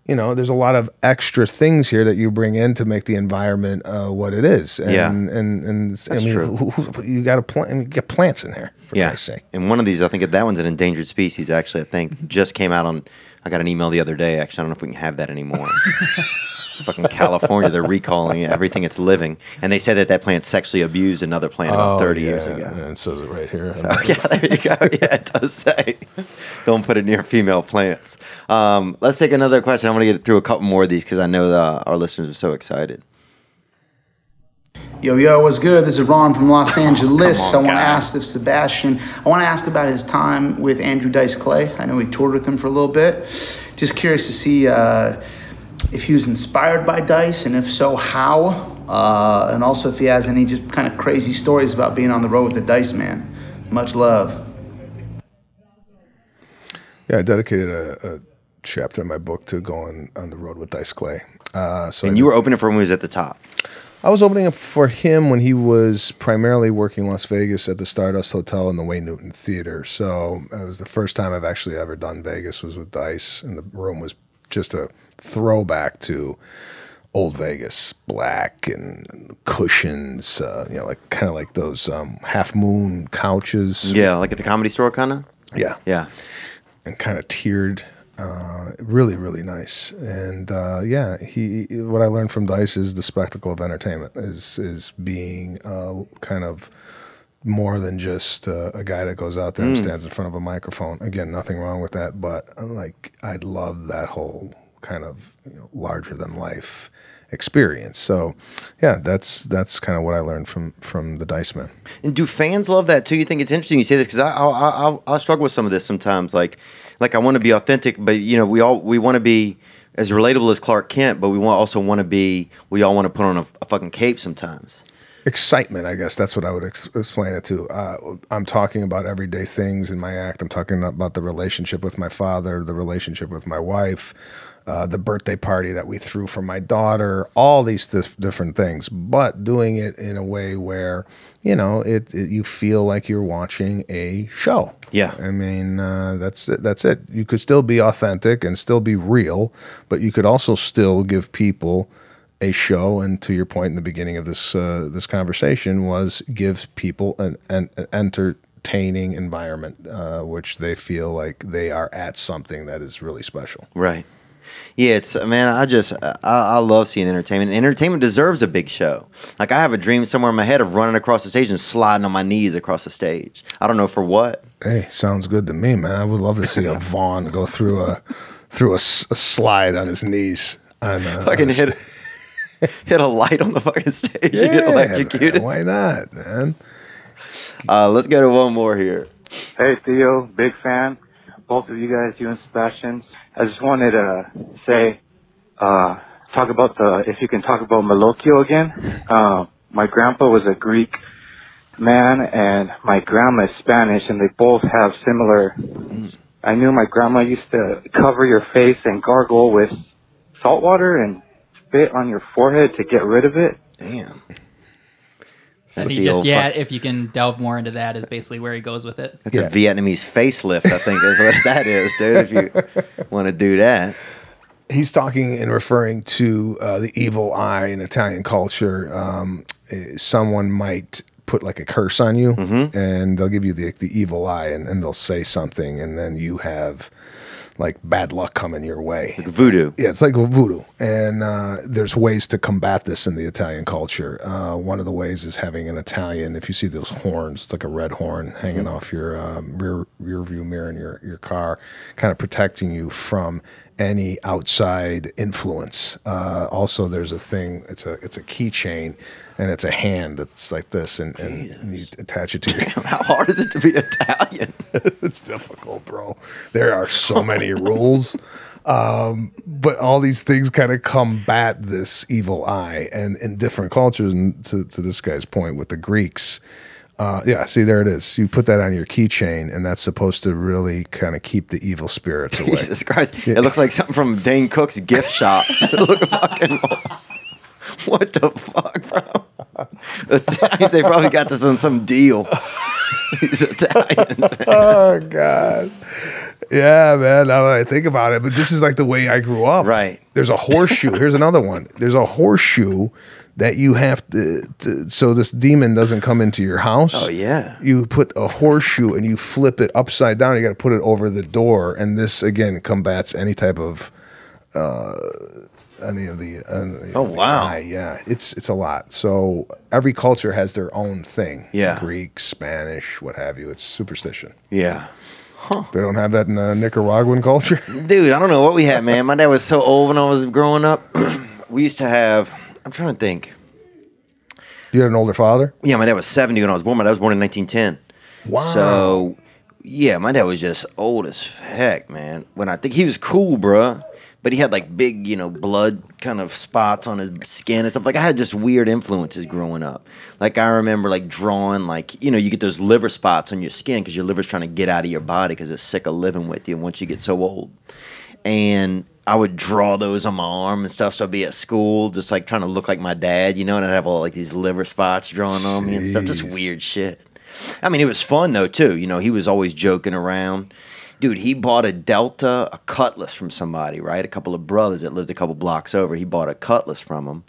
You know, there's a lot of extra things here that you bring in to make the environment uh, what it is. And, Yeah. and and I That's mean, true. who, who, you got to plant, you get plants in here. For Yeah. Christ's sake. And one of these, I think that one's an endangered species. Actually, I think [laughs] just came out on. I got an email the other day. Actually, I don't know if we can have that anymore. [laughs] Fucking California, they're recalling everything it's living, and they said that that plant sexually abused another plant about thirty years Oh, ago. And it says it right here. [laughs] yeah, there you go. Yeah, it does say. Don't put it near female plants. Um, let's take another question. I'm going to get through a couple more of these because I know that our listeners are so excited. Yo, yo, what's good? This is Ron from Los [laughs] Angeles. Come on, I want to ask if Sebastian, I want to ask about his time with Andrew Dice Clay. I know he toured with him for a little bit. Just curious to see uh, if he was inspired by Dice, and if so, how? Uh, and also if he has any just kind of crazy stories about being on the road with the Dice Man. Much love. Yeah, I dedicated a, a chapter in my book to going on the road with Dice Clay. Uh, so I And you were opening for him when he was at the top. I was opening up for him when he was primarily working Las Vegas at the Stardust Hotel and the Wayne Newton Theater. So it was the first time I've actually ever done Vegas was with Dice, and the room was just a throwback to old Vegas, black and cushions, uh, you know, like kind of like those um, half moon couches. Yeah, like at the comedy store, kind of. Yeah, Yeah. and kind of tiered. Uh, really, really nice. And uh, yeah, he. What I learned from Dice is the spectacle of entertainment is is being uh, kind of more than just uh, a guy that goes out there and stands in front of a microphone. Again, nothing wrong with that, but uh, like I love that whole kind of you know, larger than life experience. So yeah, that's that's kind of what I learned from from the Dice Man. And do fans love that too? You think it's interesting you say this because I, I I I I struggle with some of this sometimes. Like like I want to be authentic, but you know we all we want to be as relatable as Clark Kent, but we want also want to be we all want to put on a, a fucking cape sometimes. excitement i guess that's what i would ex- explain it to uh, i'm talking about everyday things in my act i'm talking about the relationship with my father the relationship with my wife uh, the birthday party that we threw for my daughter all these dif- different things but doing it in a way where you know it, it you feel like you're watching a show Yeah. i mean uh, that's it that's it you could still be authentic and still be real but you could also still give people a show, and to your point in the beginning of this uh, this conversation, was give people an, an, an entertaining environment, uh, which they feel like they are at something that is really special. Right. Yeah, it's man. I just I, I love seeing entertainment. Entertainment deserves a big show. Like I have a dream somewhere in my head of running across the stage and sliding on my knees across the stage. I don't know for what. Hey, sounds good to me, man. I would love to see a [laughs] Vaughn go through a through a slide on his knees. On, uh, Fucking on a hit [laughs] hit a light on the fucking stage and get Yeah, electrocuted. man, why not, man? Uh, let's go to one more here. Hey Theo, big fan. Both of you guys, you and Sebastian. I just wanted to say, uh, talk about the, if you can talk about Malocchio again. Uh, my grandpa was a Greek man and my grandma is Spanish and they both have similar, I knew my grandma used to cover your face and gargle with salt water and spit on your forehead to get rid of it. Damn. So he just yeah, if you can delve more into that, is basically where he goes with it. That's Yeah. a Vietnamese facelift, I think is what [laughs] that is, dude. If you [laughs] want to do that. he's talking and referring to uh, the evil eye in Italian culture. Um, eh, someone might put like a curse on you, and they'll give you the the evil eye, and, and they'll say something, and then you have like bad luck coming your way. Voodoo. Yeah, it's like voodoo, and uh, there's ways to combat this in the Italian culture. Uh, one of the ways is having an Italian. If you see those horns, it's like a red horn hanging off your um, rear rear view mirror in your your car, kind of protecting you from any outside influence. Uh, also, there's a thing. It's a it's a keychain, and it's a hand that's like this, and, and you attach it to your. [laughs] How hard is it to be Italian? [laughs] it's difficult, bro. There are so many [laughs] rules. Um, but all these things kind of combat this evil eye. And in different cultures, and to, to this guy's point with the Greeks, uh, yeah, see, there it is. You put that on your keychain, and that's supposed to really kind of keep the evil spirits away. [laughs] Jesus Christ. It looks like something from Dane Cook's gift shop. [laughs] [laughs] Look fucking What the fuck, bro? Italians, they probably got this on some deal. These Italians. man. oh God. Yeah, man. Now that I think about it, but this is like the way I grew up. Right. There's a horseshoe. Here's another one. There's a horseshoe that you have to, to so this demon doesn't come into your house. Oh, yeah. You put a horseshoe and you flip it upside down. You got to put it over the door, and this again combats any type of uh, any of the. Uh, Oh, the wow. eye. Yeah, it's it's a lot. So every culture has their own thing. Yeah. Greek, Spanish, what have you. It's superstition. Yeah. Huh. They don't have that in uh, Nicaraguan culture. [laughs] Dude, I don't know what we had, man. My dad was so old when I was growing up. [clears throat] we used to have, I'm trying to think. You had an older father. Yeah, my dad was 70 when I was born. My dad was born in 1910. Wow. So, yeah, my dad was just old as heck, man. When I think he was cool, bruh. But he had like big, you know, blood kind of spots on his skin and stuff. Like I had just weird influences growing up. Like I remember like drawing like, you know, you get those liver spots on your skin because your liver's trying to get out of your body because it's sick of living with you once you get so old. And I would draw those on my arm and stuff. So I'd be at school just like trying to look like my dad, you know, and I'd have all like these liver spots drawn on me and stuff. Just weird shit. I mean, it was fun though too. You know, he was always joking around. Dude, he bought a Delta, a Cutlass from somebody, right? A couple of brothers that lived a couple blocks over. He bought a Cutlass from them,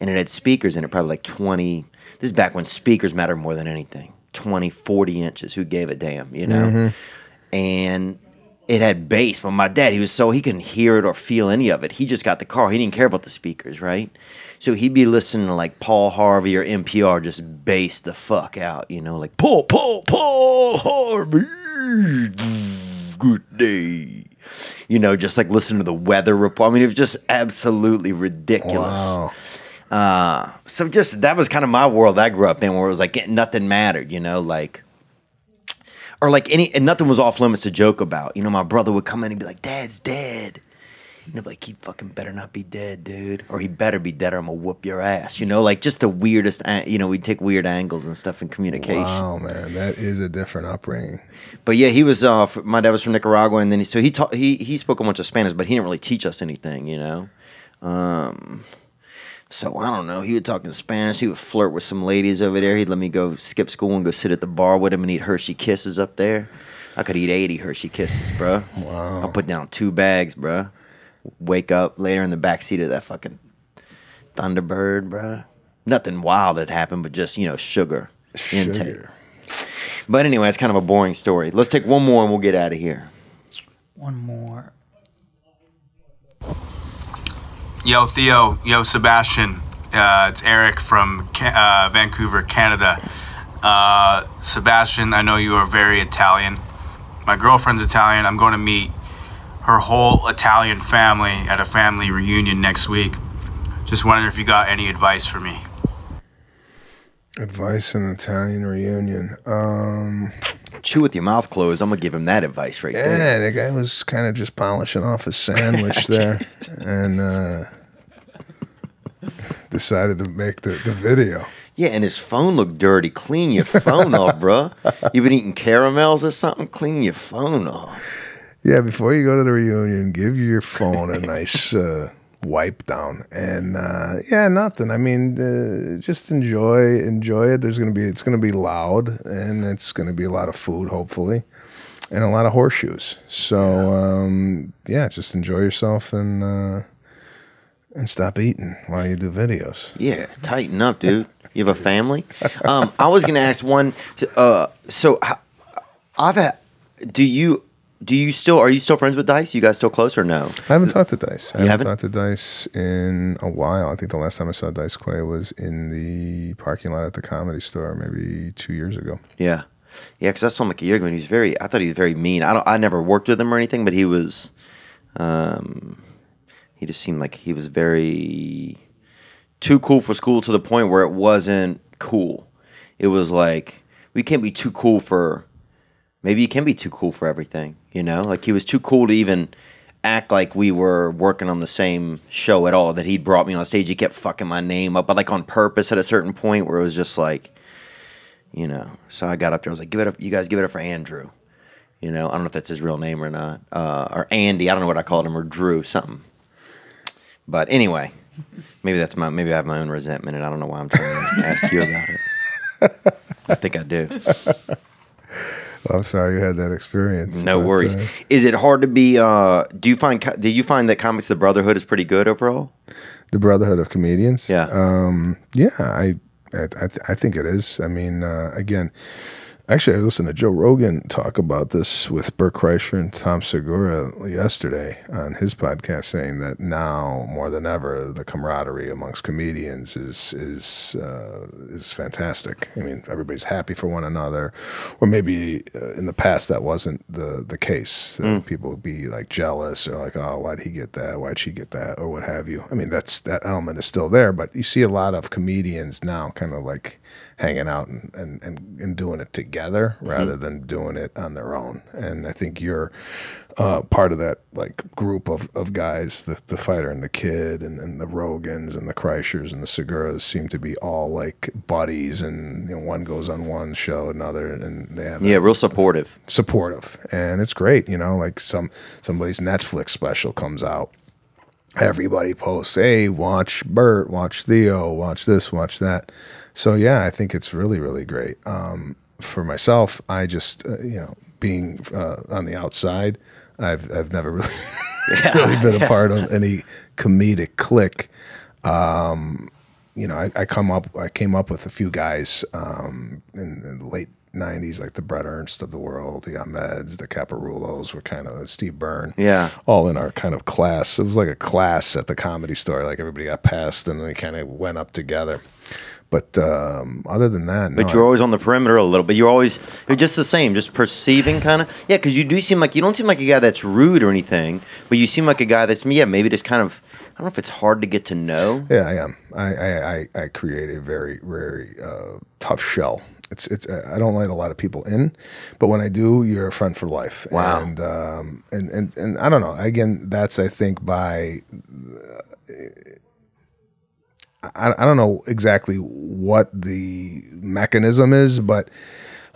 and it had speakers in it, probably like 20. This is back when speakers mattered more than anything 20, 40 inches. Who gave a damn, you know? Mm-hmm. And it had bass, but my dad, he was so he couldn't hear it or feel any of it. He just got the car. He didn't care about the speakers, right? So he'd be listening to like Paul Harvey or NPR, just bass the fuck out, you know, like Paul, Paul, Paul Harvey, good day. You know, just like listening to the weather report. I mean, it was just absolutely ridiculous. Wow. Uh, so just that was kind of my world I grew up in, where it was like nothing mattered, you know, like or like any and nothing was off limits to joke about. You know, my brother would come in and be like, "Dad's dead." You know, like he fucking better not be dead, dude, or he better be dead, or I'm gonna whoop your ass. You know, like just the weirdest. You know, we take weird angles and stuff in communication. Wow, man, that is a different upbringing. But yeah, he was. Uh, my dad was from Nicaragua, and then he, so he taught. He he spoke a bunch of Spanish, but he didn't really teach us anything. You know. Um, so I don't know. He would talk in Spanish. He would flirt with some ladies over there. He'd let me go skip school and go sit at the bar with him and eat Hershey Kisses up there. I could eat eighty Hershey Kisses, bro. Wow. I'll put down two bags, bro. Wake up later in the back seat of that fucking Thunderbird, bro. Nothing wild had happened, but just you know sugar, intake. But anyway, it's kind of a boring story. Let's take one more and we'll get out of here. One more. Yo, Theo. Yo, Sebastian. Uh, it's Eric from Ca- uh, Vancouver, Canada. Uh, Sebastian, I know you are very Italian. My girlfriend's Italian. I'm going to meet her whole Italian family at a family reunion next week. Just wondering if you got any advice for me. Advice in Italian reunion. Um, Chew with your mouth closed. I'm gonna give him that advice right there. yeah, the guy was kind of just polishing off his sandwich [laughs] there, and uh, [laughs] decided to make the, the video. Yeah, and his phone looked dirty. Clean your phone off, [laughs] bruh. You've been eating caramels or something? Clean your phone off. Yeah, before you go to the reunion, give your phone a nice [laughs] uh, wipe down, and uh, yeah, nothing. I mean, uh, just enjoy enjoy it. There's gonna be it's gonna be loud, and it's gonna be a lot of food, hopefully, and a lot of horseshoes. So um, yeah, just enjoy yourself and uh, and stop eating while you do videos. Yeah, tighten up, dude. You have a family. Um, I was gonna ask one. Uh, so I've had. Do you do you still are you still friends with Dice? You guys still close or no? I haven't talked to Dice. I You haven't, haven't? talked to Dice in a while. I think the last time I saw Dice Clay was in the parking lot at the comedy store, maybe two years ago. Yeah, yeah. Because I saw him like a year ago, and he was very. I thought he was very mean. I don't. I never worked with him or anything, but he was. Um, he just seemed like he was very too cool for school to the point where it wasn't cool. It was like we can't be too cool for. Maybe you can be too cool for everything, you know. Like he was too cool to even act like we were working on the same show at all. That he brought me on stage. He kept fucking my name up, but like on purpose at a certain point where it was just like you know. So I got up there. I was like, "Give it up, you guys! Give it up for Andrew." You know, I don't know if that's his real name or not, uh, or Andy. I don't know what I called him or Drew something. But anyway, Maybe that's my maybe I have my own resentment, and I don't know why I'm trying to ask you about it. I think I do. I'm sorry you had that experience. No but, worries. uh, Is it hard to be? Uh, do you find? Do you find that comics the Brotherhood is pretty good overall? the Brotherhood of Comedians. Yeah. Um, yeah, I, I, I, th- I think it is. I mean, uh, again, actually, I listened to Joe Rogan talk about this with Bert Kreischer and Tom Segura yesterday on his podcast, saying that now more than ever, the camaraderie amongst comedians is is uh, is fantastic. I mean, everybody's happy for one another, or maybe uh, in the past that wasn't the the case. Uh, People would be like jealous or like, oh, why'd he get that? Why'd she get that? Or what have you. I mean, that's that element is still there, but you see a lot of comedians now kind of like hanging out and, and, and, and doing it together rather than doing it on their own. And I think you're uh, part of that like group of, of guys, the, the fighter and the kid and, and the Rogans and the Kreischers and the Seguras seem to be all like buddies and you know, one goes on one show, another, and they have Yeah, real supportive. supportive and it's great you know like some somebody's netflix special comes out everybody posts hey watch bert watch theo watch this watch that so yeah i think it's really really great um, for myself i just uh, you know being uh, on the outside i've i've never really [laughs] really been a part of any comedic clique um, you know, I, I come up, I came up with a few guys um, in, in the late '90s, like the Bret Ernst of the world, the Ahmeds, the Caparulos, were kind of Steve Byrne, Yeah. all in our kind of class. It was like a class at the comedy store. Like everybody got passed, and we kind of went up together. But um, other than that, But you're I- always on the perimeter a little bit. You're always you're just the same, just perceiving kind of. Yeah, because you do seem like you don't seem like a guy that's rude or anything, but you seem like a guy that's yeah maybe just kind of. I don't know if it's hard to get to know. Yeah, I am. I I, I, I create a very very uh, tough shell. It's it's. I don't let a lot of people in, but when I do, you're a friend for life. Wow. And um and and and I don't know. Again, that's I think by. I, I don't know exactly what the mechanism is, but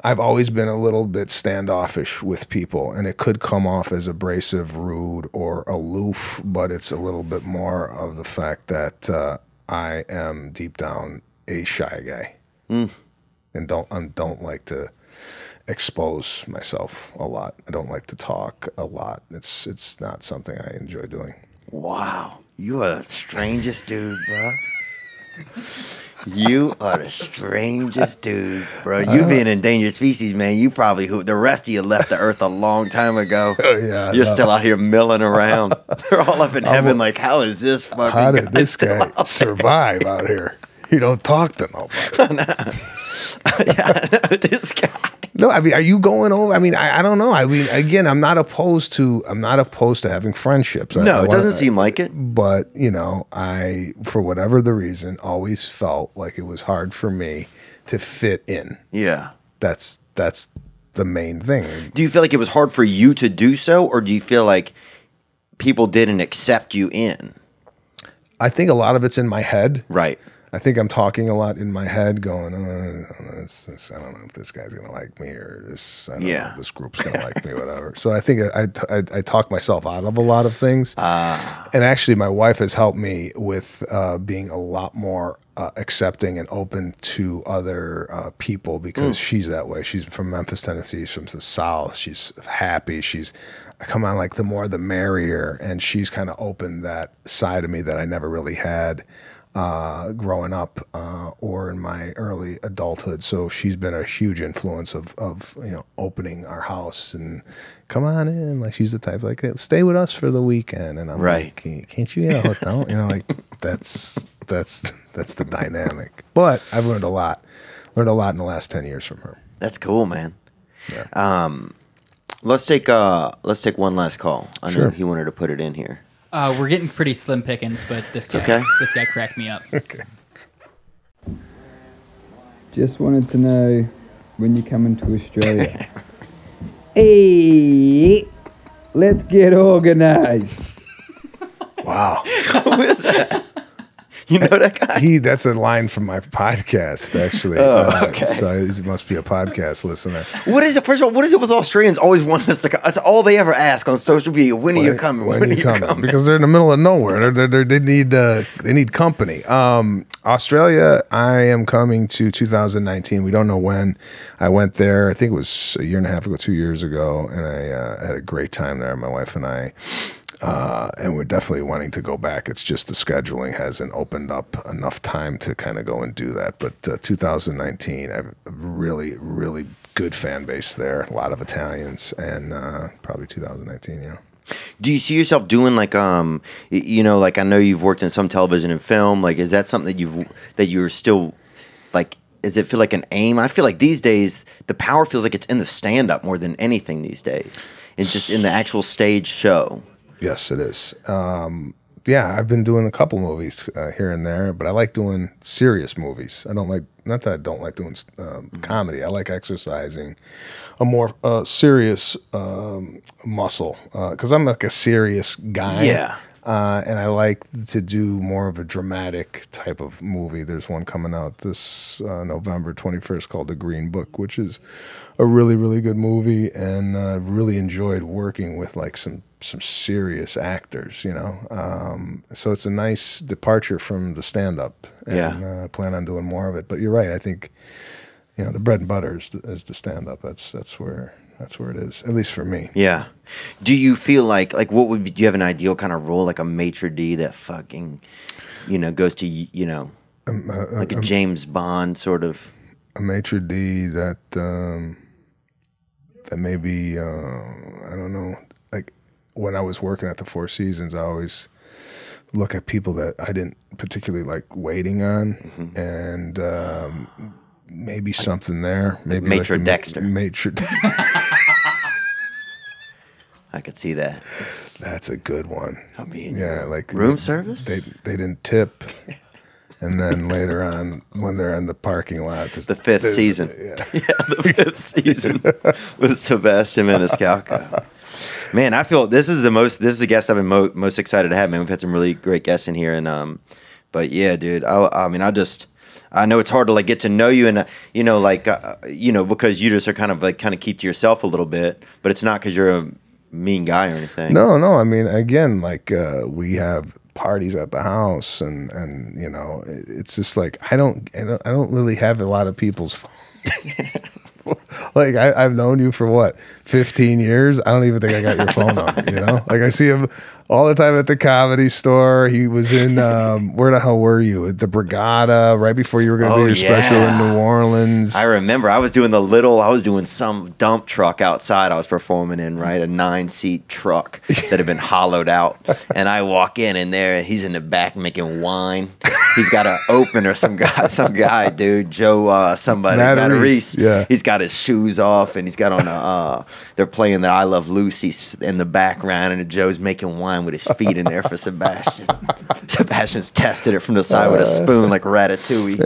I've always been a little bit standoffish with people, and it could come off as abrasive, rude, or aloof, but it's a little bit more of the fact that uh, I am deep down a shy guy, and don't I don't like to expose myself a lot. I don't like to talk a lot. It's it's not something I enjoy doing. Wow, you are the strangest dude, bro. [laughs] You are the strangest dude, bro. You uh, being endangered species, man. You probably who the rest of you left the earth a long time ago. [laughs] Oh, yeah, you're know. still out here milling around. [laughs] They're all up in heaven, like, how is this fucking? How did guy this guy out survive out here? He don't talk to nobody. yeah, I know this guy. No, I mean, are you going over? I mean, I, I don't know. I mean, again, I'm not opposed to I'm not opposed to having friendships. I- No, I it doesn't seem like it. But you know, I for whatever the reason always felt like it was hard for me to fit in. Yeah. That's that's the main thing. Do you feel like it was hard for you to do so, or do you feel like people didn't accept you in? I think a lot of it's in my head. Right. I think I'm talking a lot in my head, going, uh, this, this, I don't know if this guy's gonna like me or this. I don't know if this group's gonna like me, whatever. So I think I, I, I talk myself out of a lot of things. Ah. and actually, my wife has helped me with uh, being a lot more uh, accepting and open to other uh, people because Mm. she's that way. She's from Memphis, Tennessee. She's from the South. She's happy. She's come on like the more the merrier, and she's kind of opened that side of me that I never really had uh, growing up uh, or in my early adulthood. So she's been a huge influence of, of you know opening our house and come on in. Like she's the type like stay with us for the weekend, and I'm Right. like, "Can- can't you get a hotel? you know, like [laughs] that's that's that's the dynamic. But I've learned a lot. Learned a lot in the last ten years from her. That's cool, man. Um, let's take uh, let's take one last call. I know he wanted to put it in here. Uh, we're getting pretty slim pickings, but this guy, okay. this guy cracked me up. [laughs] Okay. Just wanted to know when you're coming to Australia. [laughs] hey, let's get organised. Wow. [laughs] Who is that? You know that guy? He that's a line from my podcast actually. Oh, Uh. So he must be a podcast listener. What is it? First of all, what is it with Australians always wanting us to? That's all they ever ask on social media. When are you coming? When, When, are you coming? coming? Because they're in the middle of nowhere. They're, they're- they need uh, they need company. Um, Australia, I am coming to 2019. We don't know when. I went there. I think it was a year and a half ago, two years ago, and I uh, had a great time there. My wife and I. Uh, and we're definitely wanting to go back. It's just the scheduling hasn't opened up enough time to kind of go and do that. But uh, 2019, I have a really, really good fan base there. A lot of Italians, and uh, probably 2019. Yeah. Do you see yourself doing like um you know like I know you've worked in some television and film like is that something that you've that you're still like does it feel like an aim? I feel like these days the power feels like it's in the stand up more than anything these days. It's just in the actual stage show. Yes, it is. Um, yeah, I've been doing a couple movies uh, here and there, but I like doing serious movies. I don't like not that I don't like doing um, comedy. I like exercising a more uh, serious um, muscle because I'm like a serious guy. Yeah. Uh, and I like to do more of a dramatic type of movie. There's one coming out this uh, November 21st called The Green Book, which is a really, really good movie. And uh, really enjoyed working with like some some serious actors, you know. Um, so it's a nice departure from the stand up. And Yeah. uh, I plan on doing more of it. But you're right. I think, you know, the bread and butter is the, is the stand up. That's, that's where. That's where it is, at least for me. Yeah. Do you feel like like what would be, do you have an ideal kind of role like a maitre d that fucking you know goes to you know Um, uh, like a um, James Bond sort of a maitre d that um, that maybe uh, I don't know. Like when I was working at the Four Seasons, I always look at people that I didn't particularly like waiting on, Mm-hmm. and um, maybe something there. Maybe Maitre the ma- Dexter. Maitre. [laughs] I could see that. That's a good one. I mean, Yeah, like room they- service? They they didn't tip. [laughs] And then later on, when they're in the parking lot, the fifth there's- season. [laughs] [laughs] Yeah. the fifth season [laughs] with Sebastian Maniscalco. Man, I feel this is the most. This is the guest I've been mo- most excited to have. Man, we've had some really great guests in here, and um, but yeah, dude. I, I mean, I just. I know it's hard to like get to know you and uh, you know like uh, you know because you just are kind of like kind of keep to yourself a little bit, but it's not because you're a mean guy or anything. No, no. I mean, again, like uh, we have parties at the house, and and you know, it- it's just like I don't, I don't, I don't really have a lot of people's. [laughs] phone. like I, I've known you for what, fifteen years. I don't even think I got your phone number. You know, like I see him all the time at the comedy store. He was in um, [laughs] where the hell were you? At the Brigada, right before you were going to Oh, do your special in. New Orleans. I remember I was doing the little, I was doing some dump truck outside I was performing in, right? A nine seat truck that had been hollowed out. [laughs] And I walk in and there, he's in the back making wine. He's got an opener, some guy, [laughs] some guy, dude, Joe, uh, somebody, Matt Matt Reese, Reese. yeah. He's got his shoes off and he's got on a, uh, they're playing the I Love Lucy in the background and Joe's making wine with his feet in there for Sebastian. [laughs] Sebastian's tested it from the side with a spoon like Ratatouille.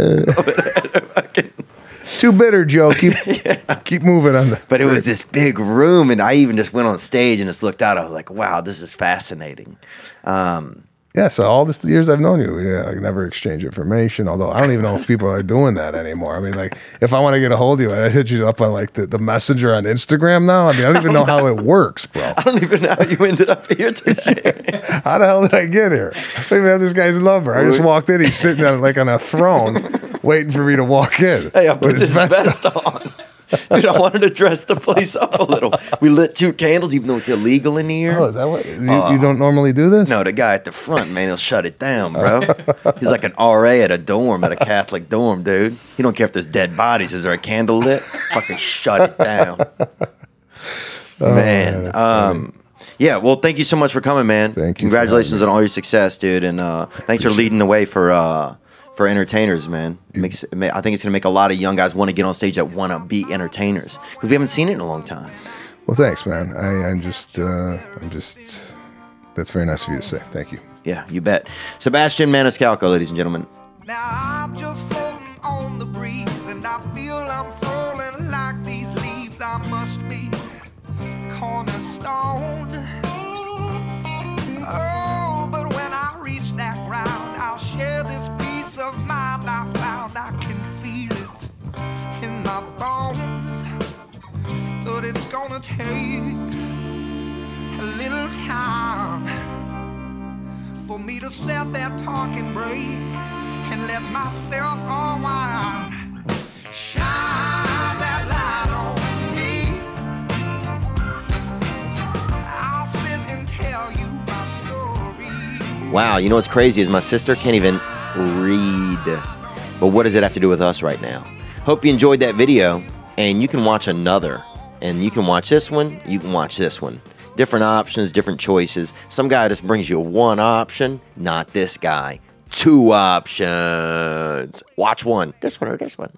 [laughs] Too bitter, Joe. Keep [laughs] keep moving on. The, But it was this big room, and I even just went on stage and just looked out. I was like, "Wow, this is fascinating." Um, Yeah, so all this years I've known you, yeah, uh, I never exchange information. Although I don't even know if people are doing that anymore. I mean, like if I want to get a hold of you, I hit you up on like the, the messenger on Instagram now. I mean, I don't even know how it works, bro. [laughs] I don't even know how you ended up here today. [laughs] How the hell did I get here? I don't even have this guy's number. I just walked in. He's sitting on like on a throne, waiting for me to walk in. hey, I put his this vest on. [laughs] Dude, I wanted to dress the place up a little. We lit two candles, even though it's illegal in here. Oh, is that what you, you don't normally do this? No, the guy at the front, man, he'll shut it down, bro. [laughs] He's like an RA at a dorm, at a Catholic dorm, dude. He don't care if there's dead bodies. Is there a candle lit? Fucking shut it down. Oh, man, that's um, yeah. Well, thank you so much for coming, man. Thank you Congratulations on all your success, dude, and uh, thanks for leading the way for uh, for entertainers, man. It makes it ma- I think it's gonna make a lot of young guys want to get on stage that want to be entertainers because we haven't seen it in a long time. Well, thanks, man. I, I'm just, uh, I'm just. That's very nice of you to say. Thank you. Yeah, you bet. Sebastian Maniscalco, ladies and gentlemen. Gonna take a little time for me to set that parking brake and let myself unwind. Shine that light on me. I'll sit and tell you my story. Wow, you know what's crazy is my sister can't even read. But what does it have to do with us right now? Hope you enjoyed that video, and you can watch another. And you can watch this one, you can watch this one. Different options, different choices. Some guy just brings you one option, not this guy. Two options. Watch one, this one or this one.